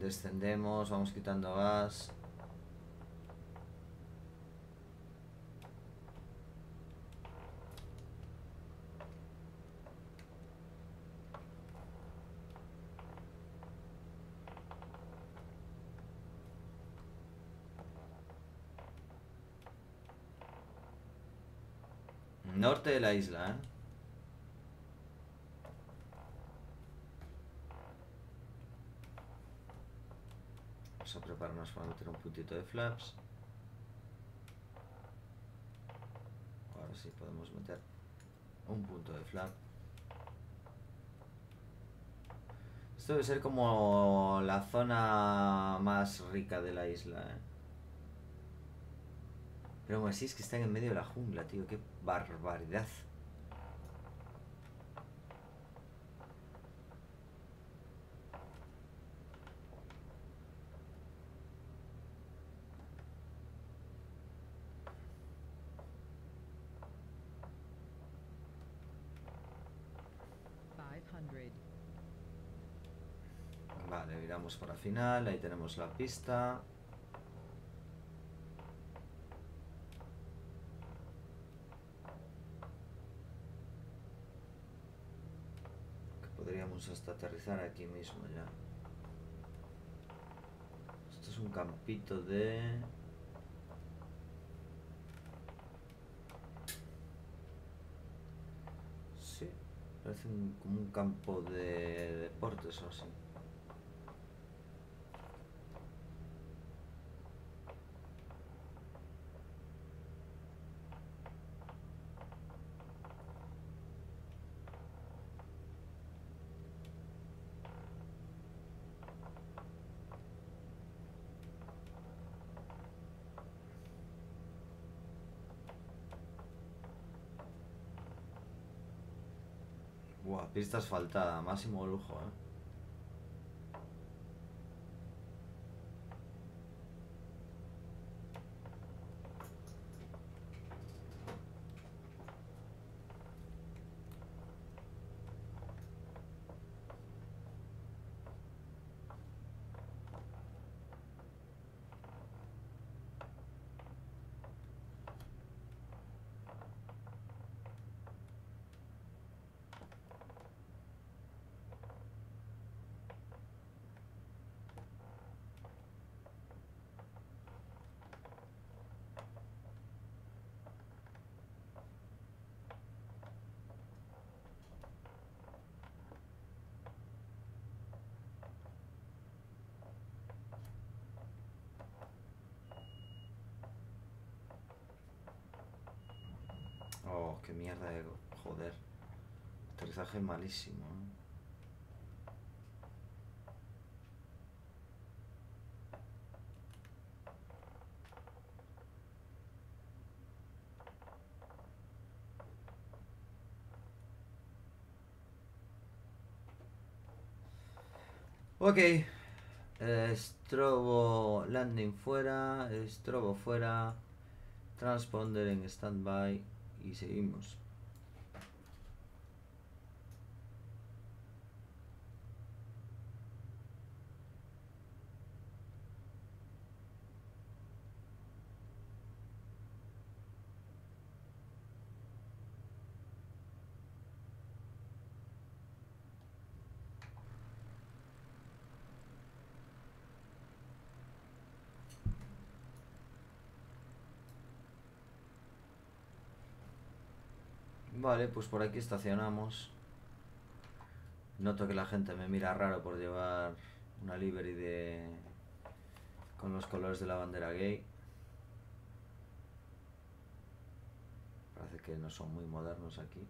Descendemos, vamos quitando gas. Norte de la isla, ¿eh? Vamos a prepararnos para meter un puntito de flaps. Ahora sí podemos meter un punto de flap. Esto debe ser como la zona más rica de la isla, ¿eh? Pero aún así es que están en medio de la jungla, tío. Qué barbaridad. Miramos para final, ahí tenemos la pista. Que podríamos hasta aterrizar aquí mismo ya. Esto es un campito de... Sí, parece como un campo de deportes o así. Buah, pista asfaltada, máximo lujo, eh. Oh, qué mierda de... Joder. Malísimo. Ok. Eh, Strobo landing fuera. Strobo fuera. Transponder en standby. Y seguimos. Vale, pues por aquí estacionamos. Noto que la gente me mira raro por llevar una livery de con los colores de la bandera gay. Parece que no son muy modernos aquí.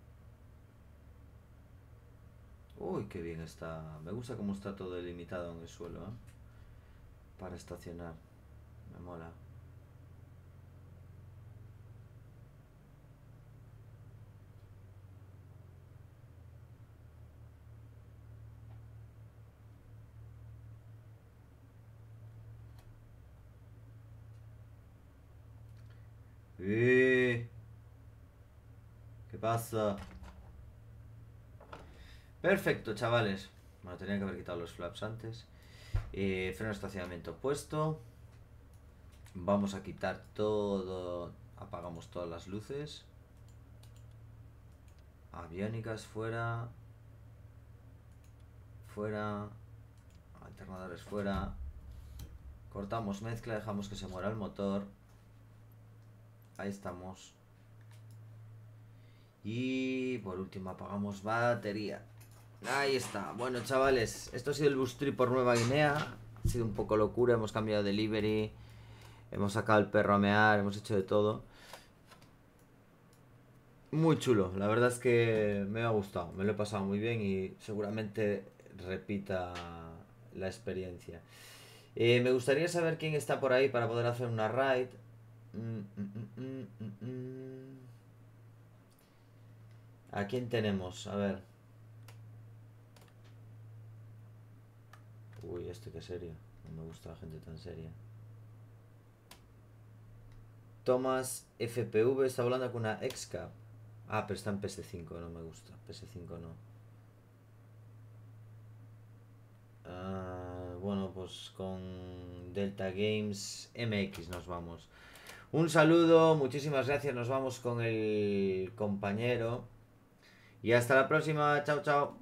Uy, qué bien está. Me gusta cómo está todo delimitado en el suelo, ¿eh? Para estacionar. Me mola. Eh. ¿Qué pasa? Perfecto, chavales. Bueno, tenía que haber quitado los flaps antes. Eh, freno de estacionamiento puesto. Vamos a quitar todo. Apagamos todas las luces. Aviónicas fuera. Fuera. Alternadores fuera. Cortamos mezcla, dejamos que se muera el motor. Ahí estamos. Y por último apagamos batería. Ahí está. Bueno, chavales, esto ha sido el bus trip por Nueva Guinea. Ha sido un poco locura, hemos cambiado de delivery. Hemos sacado el perro a mear, hemos hecho de todo. Muy chulo, la verdad es que me ha gustado, me lo he pasado muy bien y seguramente repita la experiencia. Eh, me gustaría saber quién está por ahí para poder hacer una raid. Mm, mm, mm. ¿A quién tenemos? A ver. Uy, este que serio. No me gusta la gente tan seria. Thomas FPV está hablando con una excap. Ah, pero está en PS5, no me gusta. PS5 no. Ah, Bueno, pues con Delta Games MX nos vamos. Un saludo, muchísimas gracias. Nos vamos con el compañero. Y hasta la próxima. Chao, chao.